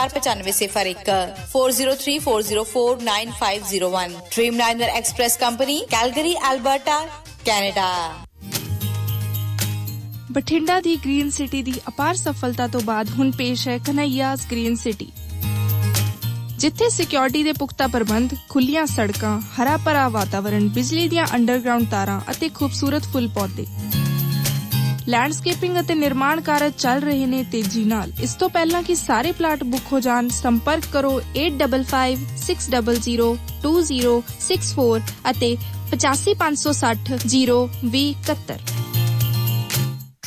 949501 4034049501 Dreamliner Express Company Calgary Alberta Canada Bathinda ਦੀ green city ਦੀ ਅਪਾਰ ਸਫਲਤਾ ਤੋਂ ਬਾਅਦ ਹੁਣ ਪੇਸ਼ ਹੈ ਕਨਈਆਸ ਗ੍ਰੀਨ ਸਿਟੀ ਜਿੱਥੇ ਸਿਕਿਉਰਿਟੀ ਦੇ ਪੁਖਤਾ ਪ੍ਰਬੰਧ ਖੁੱਲੀਆਂ ਸੜਕਾਂ ਹਰਾ ਭਰਾ ਵਾਤਾਵਰਣ ਬਿਜਲੀ ਦੀਆਂ ਅੰਡਰਗਰਾਉਂਡ ਤਾਰਾਂ ਅਤੇ ਖੂਬਸੂਰਤ ਫੁੱਲ ਪੌਦੇ ਲੈਂਡਸਕੇਪਿੰਗ ਅਤੇ ਨਿਰਮਾਣ ਕਾਰਜ ਚੱਲ ਰਹੇ ਨੇ ਤੇਜ਼ੀ ਨਾਲ। ਇਸ ਤੋਂ ਪਹਿਲਾਂ ਕਿ ਸਾਰੇ ਪਲਾਟ ਬੁੱਕ ਹੋ ਜਾਣ, ਸੰਪਰਕ ਕਰੋ 8556002064 ਅਤੇ 85560 02071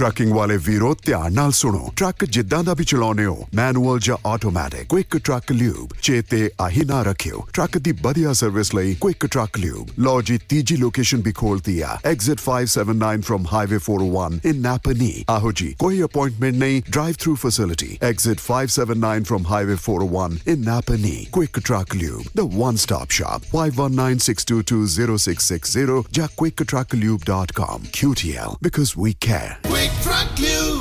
ਟਰੱਕਿੰਗ ਵਾਲੇ ਵੀਰੋ ਧਿਆਨ ਨਾਲ ਸੁਣੋ ਟਰੱਕ ਜਿੱਦਾਂ ਦਾ ਵੀ ਚਲਾਉਨੇ ਹੋ ਮੈਨੂਅਲ ਜਾਂ ਆਟੋਮੈਟਿਕ ਕੁਇਕ ਟਰੱਕ ਲਿਊਬ ਚੇਤੇ ਆਹੀ ਨਾ ਰੱਖਿਓ ਟਰੱਕ ਦੀ ਵਧੀਆ ਸਰਵਿਸ ਲਈ ਕੁਇਕ ਟਰੱਕ ਲਿਊਬ ਲੋ ਜੀ ਤੀਜੀ ਲੋਕੇਸ਼ਨ ਵੀ ਖੋਲਤੀ ਆ exit 579 from highway 401 in Napanee ਆਹੋ ਜੀ ਕੋਈ ਅਪਾਇੰਟਮੈਂਟ ਨਹੀਂ drive through facility exit 579 from highway 401 in Napanee quick truck lube the one stop shop 519-622-0660 ਜਾਂ quicktrucklube.com QTL because we care. Quick Frank Liu.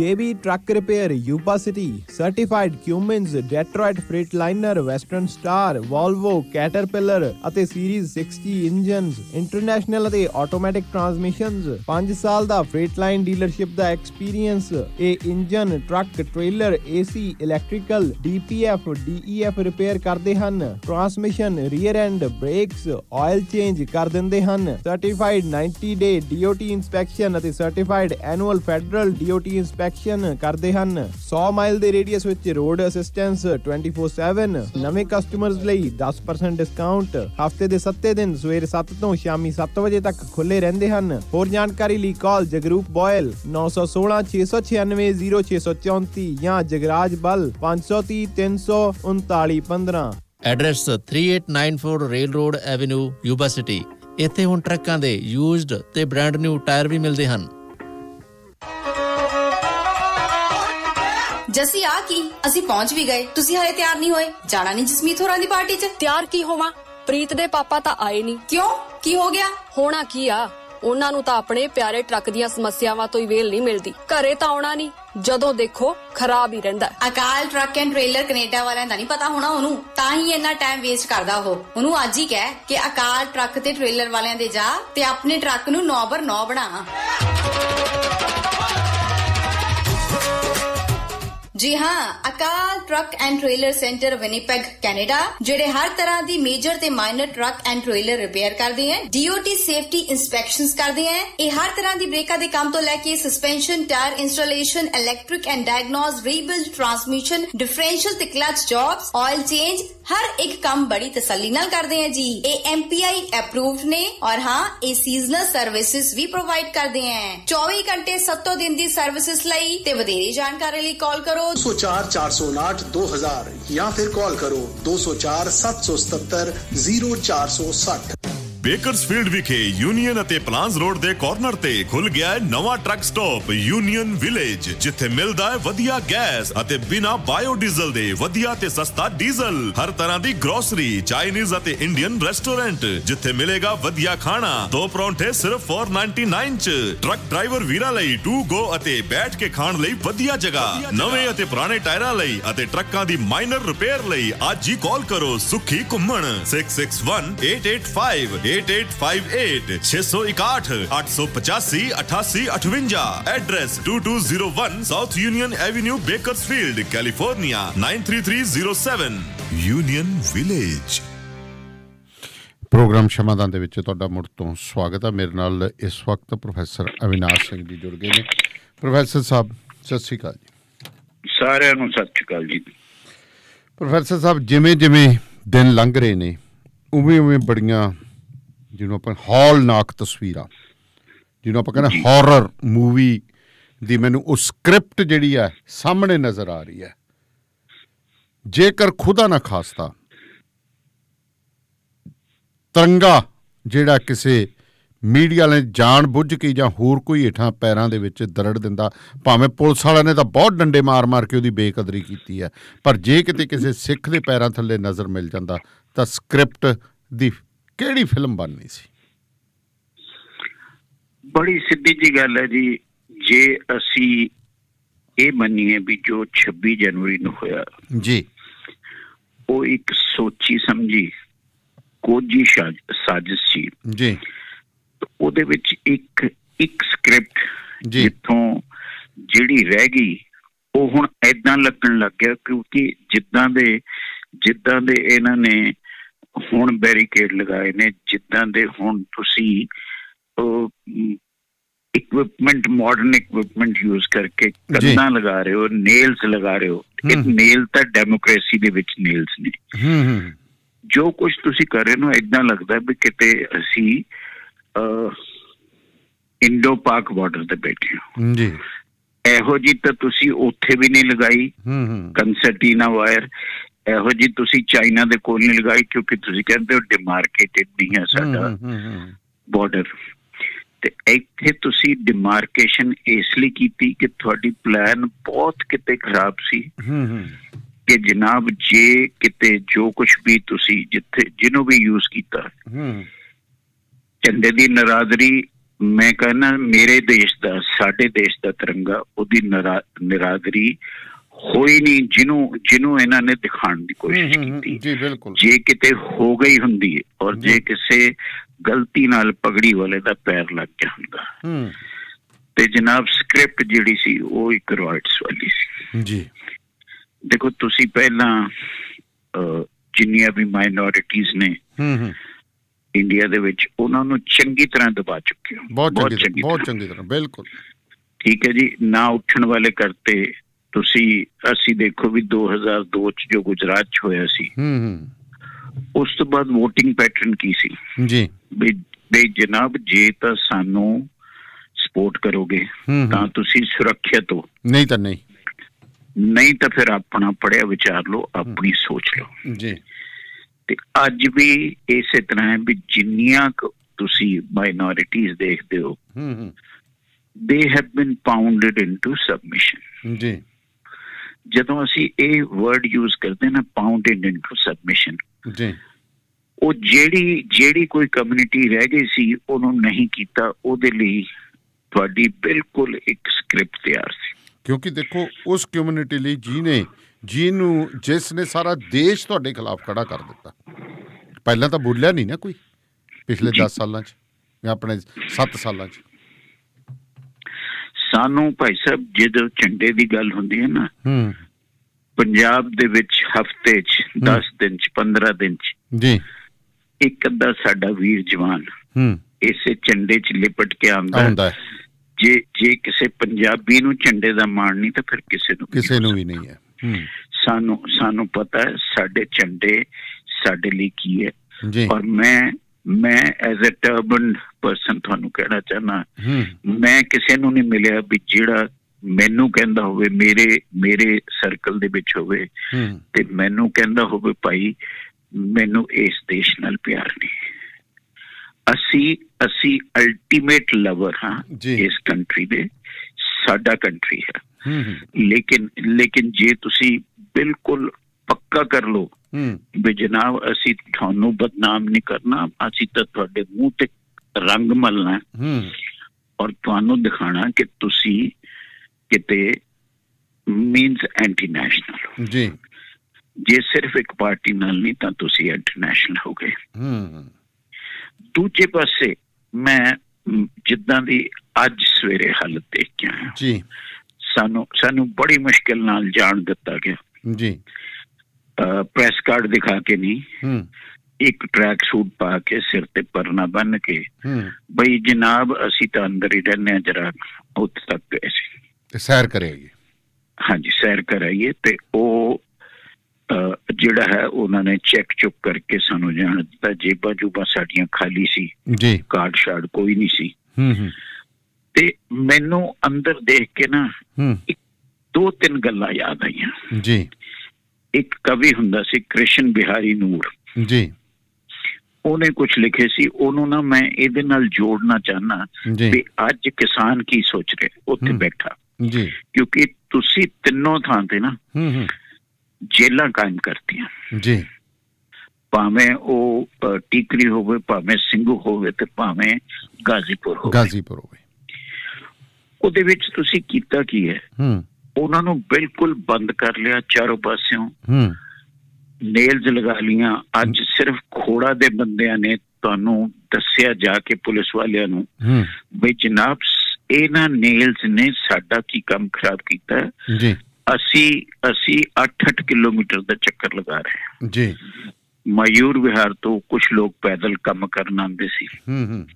JB Truck Repair, Yuba City, Certified Cummins, Detroit Freightliner, Western Star, Volvo, Caterpillar ਅਤੇ Series 60 engines international ਅਤੇ automatic transmissions 5 ਸਾਲ ਦਾ Freightline dealership ਦਾ experience ਇਹ engine truck trailer AC electrical DPF DEF repair ਕਰਦੇ ਹਨ। Transmission rear end brakes oil change ਕਰ ਦਿੰਦੇ ਹਨ। ਸਰਟੀਫਾਈਡ 90 ਡੇ DOT ਇਨਸਪੈਕਸ਼ਨ ਅਤੇ certified annual federal DOT inspection ਕਰਦੇ ਹਨ। 100 ਮਾਈਲ ਦੇ ਰੇਡੀਅਸ ਵਿੱਚ ਰੋਡ ਅਸਿਸਟੈਂਸ 24/7 ਨਵੇਂ ਕਸਟਮਰਸ ਲਈ 10% ਡਿਸਕਾਊਂਟ ਹਫ਼ਤੇ ਦੇ 7 ਦਿਨ ਸਵੇਰ 7 ਤੋਂ ਸ਼ਾਮੀ 7 ਵਜੇ ਤੱਕ ਖੁੱਲੇ ਰਹਿੰਦੇ ਹਨ। ਹੋਰ ਜਾਣਕਾਰੀ ਲਈ ਕਾਲ ਜਗਰੂਪ ਬੋਇਲ 916 696 0634 ਜਾਂ ਜਗਰਾਜ ਬਲ 530 339 15 address 3894 railroad avenue Yuba city ਇੱਥੇ ਹੁਣ ਟਰੱਕਾਂ ਦੇ ਯੂਜ਼ਡ ਤੇ ਬ੍ਰਾਂਡ ਨਿਊ ਟਾਇਰ ਵੀ ਮਿਲਦੇ ਹਨ। ਜੱਸੀ ਆ ਕੀ? ਅਸੀਂ ਪਹੁੰਚ ਵੀ ਗਏ। ਤੁਸੀਂ ਹਾਲੇ ਤਿਆਰ ਨਹੀਂ ਹੋਏ। ਜਾਣਾ ਨਹੀਂ ਜਸਮੀਤ ਹੋਰਾਂ ਦੀ ਪਾਰਟੀ 'ਚ। ਤਿਆਰ ਕੀ ਹੋਵਾਂ? ਪ੍ਰੀਤ ਦੇ ਪਾਪਾ ਤਾਂ ਆਏ ਨਹੀਂ। ਕਿਉਂ? ਕੀ ਹੋ ਗਿਆ? ਹੋਣਾ ਕੀ ਆ? ਉਹਨਾਂ ਨੂੰ ਤਾਂ ਆਪਣੇ ਪਿਆਰੇ ਟਰੱਕ ਦੀਆਂ ਸਮੱਸਿਆਵਾਂ ਤੋਂ ਹੀ ਵੇਲ ਨਹੀਂ ਮਿਲਦੀ। ਘਰੇ ਤਾਂ ਆਉਣਾ ਨਹੀਂ। ਜਦੋਂ ਦੇਖੋ ਖਰਾਬ ਹੀ ਰਹਿੰਦਾ। Akal truck and trailer Canada ਵਾਲਿਆਂ ਦਾ ਨਹੀਂ ਪਤਾ ਹੋਣਾ ਉਹਨੂੰ। ਤਾਂ ਹੀ ਇੰਨਾ ਟਾਈਮ ਵੇਸਟ ਕਰਦਾ ਉਹ। ਉਹਨੂੰ ਅੱਜ ਹੀ ਕਹਿ ਕਿ ਅਕਾਲ ਟਰੱਕ ਤੇ ਟ੍ਰੇਲਰ ਵਾਲਿਆਂ ਦੇ ਜਾ ਤੇ ਆਪਣੇ ਟਰੱਕ ਨੂੰ 9 ਬਰ 9 ਬਣਾ। ਜੀ ਹਾਂ, Akal truck and trailer centre Winnipeg, Canada, ਜਿਹੜੇ ਹਰ ਤਰ੍ਹਾਂ ਦੀ ਮੇਜਰ ਤੇ minor truck and trailer repair ਕਰਦੇ ਹਨ ਡੀਓਟੀ ਸੇਫਟੀ ਇਨਸਪੈਕਸ਼ਨਸ ਕਰਦੇ ਹੈ। ਇਹ ਹਰ ਤਰ੍ਹਾਂ ਦੀ ਬ੍ਰੇਕਾਂ ਦੇ ਕੰਮ ਤੋਂ ਲੈ ਕੇ suspension tyre installation electric and diagnose rebuild transmission differential ਤੇ ਕਲਚ ਜੌਬਸ ਆਇਲ ਚੇਂਜ ਹਰ ਇੱਕ ਕੰਮ ਬੜੀ ਤਸੱਲੀ ਨਾਲ ਕਰਦੇ ਹੈ ਜੀ। ਇਹ ਐਮਪੀਆਈ ਅਪਰੂਵਡ ਨੇ ਔਰ ਹਾਂ, ਇਹ ਸੀਜ਼ਨਲ ਸਰਵਿਸਿਜ਼ ਵੀ ਪ੍ਰੋਵਾਈਡ ਕਰਦੇ ਹੈ। 24 ਘੰਟੇ 7 ਦਿਨ ਦੀ ਸਰਵਿਸਿਜ਼ ਲਈ ਤੇ ਵਧੇਰੇ ਜਾਣਕਾਰੀ ਲਈ ਕਾਲ ਕਰੋ। 204 409 2000 या फिर कॉल करो 204 777 0460 ਬੇਕਰਸਫੀਲਡ ਵਿਖੇ ਯੂਨੀਅਨ ਅਤੇ ਪਲਾਨਸ ਰੋਡ ਦੇ ਕਾਰਨਰ ਤੇ ਖੁੱਲ ਗਿਆ ਹੈ ਨਵਾਂ ਟਰੱਕ ਸਟਾਪ ਯੂਨੀਅਨ ਵਿਲੇਜ ਜਿੱਥੇ ਮਿਲਦਾ ਹੈ ਵਧੀਆ ਗੈਸ ਅਤੇ ਬਿਨਾ ਬਾਇਓਡੀਜ਼ਲ ਦੇ ਵਧੀਆ ਤੇ ਸਸਤਾ ਡੀਜ਼ਲ ਹਰ ਤਰ੍ਹਾਂ ਦੀ ਗਰੋਸਰੀ ਚਾਈਨੀਜ਼ ਅਤੇ ਇੰਡੀਅਨ ਰੈਸਟੋਰੈਂਟ ਜਿੱਥੇ ਮਿਲੇਗਾ ਵਧੀਆ ਖਾਣਾ। ਦੋ ਪਰੌਂਠੇ ਸਿਰਫ 499 ਚ। ਟਰੱਕ ਡਰਾਈਵਰ ਵੀਰਾਂ ਲਈ ਟੂ ਗੋ ਅਤੇ ਬੈਠ ਕੇ ਖਾਣ ਲਈ ਵਧੀਆ ਜਗ੍ਹਾ। ਨਵੇਂ ਅਤੇ ਪੁਰਾਣੇ ਟਾਇਰਾਂ ਲਈ ਅਤੇ ਟਰੱਕਾਂ ਦੀ ਮਾਈਨਰ ਰਿਪੇਅਰ ਲਈ ਅੱਜ ਹੀ ਕਾਲ ਕਰੋ ਸੁਖੀ ਘੁੰਮਣ। 661 885 8858 661 885 8858 address 2201 south union avenue Bakersfield California 93307 union village programme ਸ਼ਮਾਦਾਨ ਦੇ ਵਿੱਚ ਤੁਹਾਡਾ ਮੁੜ ਤੋਂ ਸਵਾਗਤ ਹੈ ਮੇਰੇ ਨਾਲ ਇਸ ਵਕਤ ਪ੍ਰੋਫੈਸਰ ਅਵਿਨਾਸ਼ ਸਿੰਘ ਜੀ ਜੁੜ ਗਏ ਨੇ ਪ੍ਰੋਫੈਸਰ ਸਾਹਿਬ ਸਤਿ ਸ਼੍ਰੀ ਅਕਾਲ ਜੀ ਸਾਰਿਆਂ ਨੂੰ ਸਤਿ ਸ਼੍ਰੀ ਅਕਾਲ ਜੀ ਪ੍ਰੋਫੈਸਰ ਸਾਹਿਬ ਜਿਵੇਂ ਜਿਵੇਂ ਦਿਨ ਲੰਘ ਰਹੇ ਨੇ ਉਵੇਂ ਉਵੇਂ ਬੜੀਆਂ ਜਿਹਨੂੰ ਆਪਾਂ ਹੌਲਨਾਕ ਤਸਵੀਰਾਂ, ਜਿਹਨੂੰ ਆਪਾਂ ਕਹਿੰਦੇ ਹਾਰਰ ਮੂਵੀ ਦੀ ਮੈਨੂੰ ਉਹ ਸਕ੍ਰਿਪਟ ਜਿਹੜੀ ਹੈ ਸਾਹਮਣੇ ਨਜ਼ਰ ਆ ਰਹੀ ਹੈ। ਜੇਕਰ ਖੁਦਾ ਨਾ ਖਾਸਤਾ, ਤਰੰਗਾ ਜਿਹੜਾ ਕਿਸੇ ਮੀਡੀਆ ਨੇ ਜਾਣ ਬੁੱਝ ਕੇ ਜਾਂ ਹੋਰ ਕੋਈ ਹੇਠਾਂ ਪੈਰਾਂ ਦੇ ਵਿੱਚ ਦਰੜ ਦਿੰਦਾ, ਭਾਵੇਂ ਪੁਲਿਸ ਵਾਲਿਆਂ ਨੇ ਤਾਂ ਬਹੁਤ ਡੰਡੇ ਮਾਰ-ਮਾਰ ਕੇ ਉਹਦੀ ਬੇਕਦਰੀ ਕੀਤੀ ਹੈ, ਪਰ ਜੇ ਕਿਤੇ ਕਿਸੇ ਸਿੱਖ ਦੇ ਪੈਰਾਂ ਥੱਲੇ ਨਜ਼ਰ ਮਿਲ ਜਾਂਦਾ, ਤਾਂ ਸਕ੍ਰਿਪਟ ਦੀ ਕਿਹੜੀ ਫਿਲਮ ਬਣਨੀ ਸੀ? ਬੜੀ ਸਿੱਧੀ ਜੀ ਗੱਲ ਹੈ ਜੀ। ਜੇ ਅਸੀਂ ਇਹ ਮੰਨੀਏ ਵੀ ਜੋ 26 ਜਨਵਰੀ ਨੂੰ ਹੋਇਆ ਜੀ। ਉਹ ਇੱਕ ਸੋਚੀ ਸਮਝੀ ਕੋਝੀ ਸਾਜ਼- ਸਾਜ਼ਿਸ਼ ਸੀ। ਜੀ। ਉਹਦੇ ਵਿੱਚ ਇੱਕ ਇੱਕ ਸਕ੍ਰਿਪਟ ਜਿੱਥੋਂ ਜਿਹੜੀ ਰਹਿ ਗਈ ਉਹ ਹੁਣ ਐਦਾਂ ਲੱਗਣ ਲੱਗ ਗਿਆ ਕਿਉਂਕਿ ਜਿੱਦਾਂ ਦੇ ਜਿੱਦਾਂ ਦੇ ਇਹਨਾਂ ਨੇ ਹੁਣ ਬੈਰੀਕੇਡ ਲਗਾਏ ਨੇ ਜਿੱਦਾਂ ਦੇ ਹੁਣ ਤੁਸੀਂ ਇਕਵਿਪਮੈਂਟ ਮਾਡਰਨ ਇਕਵਿਪਮੈਂਟ ਯੂਜ਼ ਕਰਕੇ ਕੰਨਾਂ ਲਗਾ ਰਹੇ ਹੋ ਨੇਲਸ ਲਗਾ ਰਹੇ ਹੋ ਇਹ ਹਮ। ਨੇਲ ਤਾਂ ਡੈਮੋਕ੍ਰੇਸੀ ਦੇ ਵਿੱਚ ਨੇਲਸ ਨੇ। ਹੂੰ ਹੂੰ। ਜੋ ਕੁਝ ਤੁਸੀਂ ਕਰ ਰਹੇ ਹੋ ਇਦਾਂ ਲੱਗਦਾ ਵੀ ਕਿਤੇ ਅਸੀਂ ਇੰਡੋ ਪਾਕ ਬਾਰਡਰ ਤੇ ਬੈਠੇ ਹਾਂ। ਜੀ। ਇਹੋ ਜੀ ਤਾਂ ਤੁਸੀਂ ਉੱਥੇ ਵੀ ਨਹੀਂ ਲਗਾਈ। ਹੂੰ ਹੂੰ। Concertina wire. ਇਹੋ ਜੀ ਤੁਸੀਂ ਚਾਈਨਾ ਦੇ ਕੋਲ ਨਹੀਂ ਲਗਾਈ ਕਿਉਂਕਿ ਤੁਸੀਂ ਕਹਿੰਦੇ ਹੋ ਡਿਮਾਰਕੇਟਡ ਨਹੀਂ ਹੈ ਸਾਡਾ। ਬਾਰਡਰ ਤੇ ਇੱਥੇ ਤੁਸੀਂ ਡਿਮਾਰਕੇਸ਼ਨ ਇਸ ਲਈ ਕੀਤੀ ਕਿ ਤੁਹਾਡੀ ਪਲਾਨ ਬਹੁਤ ਕਿਤੇ ਖਰਾਬ ਸੀ। ਕਿ ਜਨਾਬ ਜੇ ਕਿਤੇ ਜੋ ਕੁਝ ਵੀ ਤੁਸੀਂ ਜਿੱਥੇ ਜਿਹਨੂੰ ਵੀ ਯੂਜ਼ ਕੀਤਾ। ਝੰਡੇ ਦੀ ਨਰਾਦਰੀ ਮੈਂ ਕਹਿੰਦਾ ਮੇਰੇ ਦੇਸ਼ ਦਾ ਸਾਡੇ ਦੇਸ਼ ਦਾ ਤਿਰੰਗਾ ਉਹਦੀ ਨਰਾ- ਨਰਾਦਰੀ ਹੋਈ ਨਹੀਂ ਜਿਹਨੂੰ ਜਿਹਨੂੰ ਇਹਨਾਂ ਨੇ ਦਿਖਾਉਣ ਦੀ ਕੋਸ਼ਿਸ਼ ਕੀਤੀ। ਜੀ ਬਿਲਕੁਲ। ਜੇ ਕਿਤੇ ਹੋ ਗਈ ਹੁੰਦੀ ਔਰ ਜੇ। ਕਿਸੇ ਗਲਤੀ ਨਾਲ ਪਗੜੀ ਵਾਲੇ ਦਾ ਪੈਰ ਲੱਗ ਗਿਆ ਹੁੰਦਾ। ਹੂੰ। ਤੇ ਜਨਾਬ ਸਕ੍ਰਿਪਟ ਜਿਹੜੀ ਸੀ ਉਹ ਇੱਕ ਰਾਈਟਸ ਵਾਲੀ ਸੀ। ਜੀ। ਦੇਖੋ ਤੁਸੀਂ ਪਹਿਲਾਂ ਜਿੰਨੀਆਂ ਵੀ ਮਾਈਨੋਰਿਟੀਆਂ ਨੇ ਹੂੰ ਹੂੰ। ਇੰਡੀਆ ਦੇ ਵਿੱਚ ਉਹਨਾਂ ਨੂੰ ਚੰਗੀ ਤਰ੍ਹਾਂ ਦਬਾ ਚੁੱਕੇ ਹੋ। ਬਹੁਤ ਚੰਗੀ ਬਹੁਤ ਚੰਗੀ ਤਰ੍ਹਾਂ ਬਿਲਕੁਲ। ਠੀਕ ਹੈ ਜੀ ਨਾ ਉੱਠਣ ਵਾਲੇ ਕਰਤੇ ਤੁਸੀਂ ਅਸੀਂ ਦੇਖੋ ਵੀ 2002 ਚ ਜੋ ਗੁਜਰਾਤ ਚ ਹੋਇਆ ਸੀ ਹੂੰ ਹੂੰ। ਉਸ ਤੋਂ ਬਾਅਦ VOTING ਪੈਟਰਨ ਕੀ ਸੀ? ਜੀ। ਵੀ ਵੀ ਜਨਾਬ ਜੇ ਤਾਂ ਸਾਨੂੰ ਸਪੋਰਟ ਕਰੋਗੇ। ਤਾਂ ਤੁਸੀਂ ਸੁਰੱਖਿਅਤ ਹੋ। ਨਹੀਂ ਤਾਂ ਨਹੀਂ। ਨਹੀਂ ਤਾਂ ਫਿਰ ਆਪਣਾ ਪੜਿਆ ਵਿਚਾਰ ਲਓ ਆਪਣੀ ਸੋਚ ਲਓ। ਜੀ। ਤੇ ਅੱਜ ਵੀ ਇਸੇ ਤਰ੍ਹਾਂ ਹੈ ਵੀ ਜਿੰਨੀਆਂ ਤੁਸੀਂ ਮਾਈਨੋਰਿਟੀਜ਼ ਦੇਖਦੇ ਹੋ ਹੂੰ ਹੂੰ। They have been pounded into submission ਜੀ। ਜਦੋਂ ਅਸੀਂ ਇਹ ਵਰਡ ਯੂਜ਼ ਕਰਦੇ ਨਾ ਪਾਉਂਡਡ ਇਨਟੂ ਸਬਮਿਸ਼ਨ ਜੀ। ਉਹ ਜਿਹੜੀ ਜਿਹੜੀ ਕੋਈ ਕਮਿਊਨਿਟੀ ਰਹਿ ਗਈ ਸੀ ਉਹਨੂੰ ਨਹੀਂ ਕੀਤਾ ਉਹਦੇ ਲਈ ਤੁਹਾਡੀ ਬਿਲਕੁਲ ਇੱਕ ਸਕ੍ਰਿਪਟ ਤਿਆਰ ਸੀ। ਕਿਉਂਕਿ ਦੇਖੋ ਉਸ ਕਮਿਊਨਿਟੀ ਲਈ ਜਿਹਨੇ ਜਿਹਨੂੰ ਜਿਸ ਨੇ ਸਾਰਾ ਦੇਸ਼ ਤੁਹਾਡੇ ਖਿਲਾਫ ਖੜਾ ਕਰ ਦਿੱਤਾ। ਪਹਿਲਾਂ ਤਾਂ ਬੋਲਿਆ ਨਹੀਂ ਨਾ ਕੋਈ ਪਿਛਲੇ 10 ਸਾਲਾਂ 'ਚ ਜਾਂ ਆਪਣੇ 7 ਸਾਲਾਂ 'ਚ। ਸਾਨੂੰ ਭਾਈ ਸਾਹਿਬ ਜਦੋਂ ਝੰਡੇ ਦੀ ਗੱਲ ਹੁੰਦੀ ਹੈ ਨਾ ਹੂੰ। ਪੰਜਾਬ ਦੇ ਵਿੱਚ ਹਫ਼ਤੇ 'ਚ 10 ਦਿਨ 'ਚ 15 ਦਿਨ 'ਚ ਜੀ। ਇੱਕ ਅੱਧਾ ਸਾਡਾ ਵੀਰ ਜਵਾਨ ਹੂੰ। ਇਸੇ ਝੰਡੇ 'ਚ ਲਿਪਟ ਕੇ ਆਉਂਦਾ ਜੇ ਜੇ ਕਿਸੇ ਪੰਜਾਬੀ ਨੂੰ ਝੰਡੇ ਦਾ ਮਾਣ ਨਹੀਂ ਤਾਂ ਫਿਰ ਕਿਸੇ ਨੂੰ ਕਿਸੇ ਨੂੰ ਵੀ ਨਹੀਂ ਹੈ। ਹੂੰ। ਸਾਨੂੰ ਸਾਨੂੰ ਪਤਾ ਹੈ ਸਾਡੇ ਝੰਡੇ ਸਾਡੇ ਲਈ ਕੀ ਹੈ। ਔਰ ਮੈਂ ਮੈਂ ਐਜ਼ ਅ ਟਰਬਨ ਪਰਸਨ ਤੁਹਾਨੂੰ ਕਹਿਣਾ ਚਾਹਨਾ ਮੈਂ ਕਿਸੇ ਨੂੰ ਨਹੀਂ ਮਿਲਿਆ ਵੀ ਜਿਹੜਾ ਮੈਨੂੰ ਕਹਿੰਦਾ ਹੋਵੇ ਮੇਰੇ ਮੇਰੇ ਸਰਕਲ ਦੇ ਵਿੱਚ ਹੋਵੇ। ਤੇ ਮੈਨੂੰ ਕਹਿੰਦਾ ਹੋਵੇ ਭਾਈ ਮੈਨੂੰ ਇਸ ਦੇਸ਼ ਨਾਲ ਪਿਆਰ ਨਹੀਂ ਅਸੀਂ ਅਸੀਂ ਅਲਟੀਮੇਟ ਲਵਰ ਹਾਂ। ਇਸ ਕੰਟਰੀ ਦੇ ਸਾਡਾ ਕੰਟਰੀ ਹੈ। ਲੇਕਿਨ ਲੇਕਿਨ ਜੇ ਤੁਸੀਂ ਬਿਲਕੁਲ ਪੱਕਾ ਕਰ ਹੂੰ ਵੀ ਜਨਾਬ ਅਸੀਂ ਤੁਹਾਨੂੰ ਬਦਨਾਮ ਨਹੀਂ ਕਰਨਾ ਅਸੀਂ ਤਾਂ ਤੁਹਾਡੇ ਮੂੰਹ ਤੇ ਰੰਗ ਮਲਣਾ। ਹੈ। ਔਰ ਤੁਹਾਨੂੰ ਦਿਖਾਣਾ ਕਿ ਤੁਸੀਂ ਕਿਤੇ ਮੀਨਸ ਐਂਟੀ ਨੈਸ਼ਨਲ ਜੀ। ਜੇ ਸਿਰਫ ਇੱਕ ਪਾਰਟੀ ਨਾਲ ਨਹੀਂ ਤਾਂ ਤੁਸੀਂ ਇੰਟਰਨੈਸ਼ਨਲ ਹੋ ਗਏ। ਹੂੰ। ਦੂਜੇ ਪਾਸੇ ਮੈਂ ਜਿੱਦਾਂ ਦੀ ਅੱਜ ਸਵੇਰੇ ਹਾਲਤ ਦੇਖ ਕੇ ਆਇਆ ਜੀ। ਸਾਨੂੰ ਸਾਨੂੰ ਬੜੀ ਮੁਸ਼ਕਿਲ ਨਾਲ ਜਾਣ ਦਿੱਤਾ ਗਿਆ। ਜੀ। ਪ੍ਰੈਸ ਕਾਰਡ ਦਿਖਾ ਕੇ ਨਹੀਂ। ਇੱਕ ਟਰੈਕ ਸੂਟ ਪਾ ਕੇ ਸਿਰ ਤੇ ਪਰਨਾ ਬੰਨ ਕੇ ਬਈ ਜਨਾਬ ਅਸੀਂ ਤਾਂ ਅੰਦਰ ਹੀ ਰਹਿੰਦੇ ਹਾਂ ਜਰਾ ਉੱਥੇ ਤੱਕ ਗਏ ਸੀ। ਤੇ ਸੈਰ ਕਰੇਗੀ ਹਾਂਜੀ ਸੈਰ ਕਰਾਈਏ ਤੇ ਉਹ ਜਿਹੜਾ ਹੈ ਉਹਨਾਂ ਨੇ ਚੈੱਕ ਚੁੱਕ ਕਰਕੇ ਸਾਨੂੰ ਜਾਣ ਦਿੱਤਾ। ਜੇਬਾਂ ਜੂਬਾਂ ਸਾਡੀਆਂ ਖਾਲੀ ਸੀ। ਜੀ। ਕਾਰਡ ਸ਼ਾਰਡ ਕੋਈ ਨਹੀਂ ਸੀ। ਹੂੰ ਹੂੰ। ਤੇ ਮੈਨੂੰ ਅੰਦਰ ਦੇਖ ਕੇ ਨਾ ਦੋ ਤਿੰਨ ਗੱਲਾਂ ਯਾਦ ਆਈਆਂ। ਜੀ। ਇੱਕ ਕਵੀ ਹੁੰਦਾ ਸੀ ਕ੍ਰਿਸ਼ਨ ਬਿਹਾਰੀ ਨੂਰ। ਜੀ। ਉਹਨੇ ਕੁਝ ਲਿਖੇ ਸੀ ਉਹਨੂੰ ਨਾ ਮੈਂ ਇਹਦੇ ਨਾਲ ਜੋੜਨਾ ਚਾਹਨਾ ਵੀ ਅੱਜ ਕਿਸਾਨ ਕੀ ਸੋਚ ਰਹੇ ਉੱਥੇ। ਬੈਠਾ। ਜੀ। ਕਿਉਂਕਿ ਤੁਸੀਂ ਤਿੰਨੋਂ ਥਾਂ ਤੇ ਨਾ ਹੂੰ ਹੂੰ। ਜੇਲਾਂ ਕਾਇਮ ਕਰਤੀਆਂ। ਜੀ। ਭਾਵੇਂ ਉਹ ਟੀਕਰੀ ਹੋਵੇ ਭਾਵੇਂ ਸਿੰਘੂ ਹੋਵੇ ਤੇ ਭਾਵੇਂ ਗਾਜ਼ੀਪੁਰ ਹੋਵੇ। ਗਾਜ਼ੀਪੁਰ ਹੋਵੇ। ਉਹਦੇ ਵਿੱਚ ਤੁਸੀਂ ਕੀਤਾ ਕੀ ਹੈ? ਹੂੰ। ਉਹਨਾਂ ਨੂੰ ਬਿਲਕੁਲ ਬੰਦ ਕਰ ਲਿਆ ਚਾਰੋਂ ਪਾਸਿਓਂ। ਹੂੰ। ਨੇਲਸ ਲਗਾ ਲੀਆਂ ਅੱਜ ਸਿਰਫ ਖੋੜਾ ਦੇ ਬੰਦਿਆਂ ਨੇ ਤੁਹਾਨੂੰ ਦੱਸਿਆ ਜਾ ਕੇ ਪੁਲਿਸ ਵਾਲਿਆਂ ਨੂੰ ਵੀ ਜਨਾਬ ਇਹਨਾਂ ਨੇਲਸ ਨੇ ਸਾਡਾ ਕੀ ਕੰਮ ਖਰਾਬ ਕੀਤਾ। ਜੀ। ਅਸੀਂ ਅਸੀਂ 8-8 ਕਿਲੋਮੀਟਰ ਦਾ ਚੱਕਰ ਲਗਾ ਰਹੇ ਹਾਂ। ਜੀ। ਮਯੂਰ ਵਿਹਾਰ ਤੋਂ ਕੁਝ ਲੋਕ ਪੈਦਲ ਕੰਮ ਕਰਨ ਆਉਂਦੇ ਸੀ। ਹੂੰ ਹੂੰ।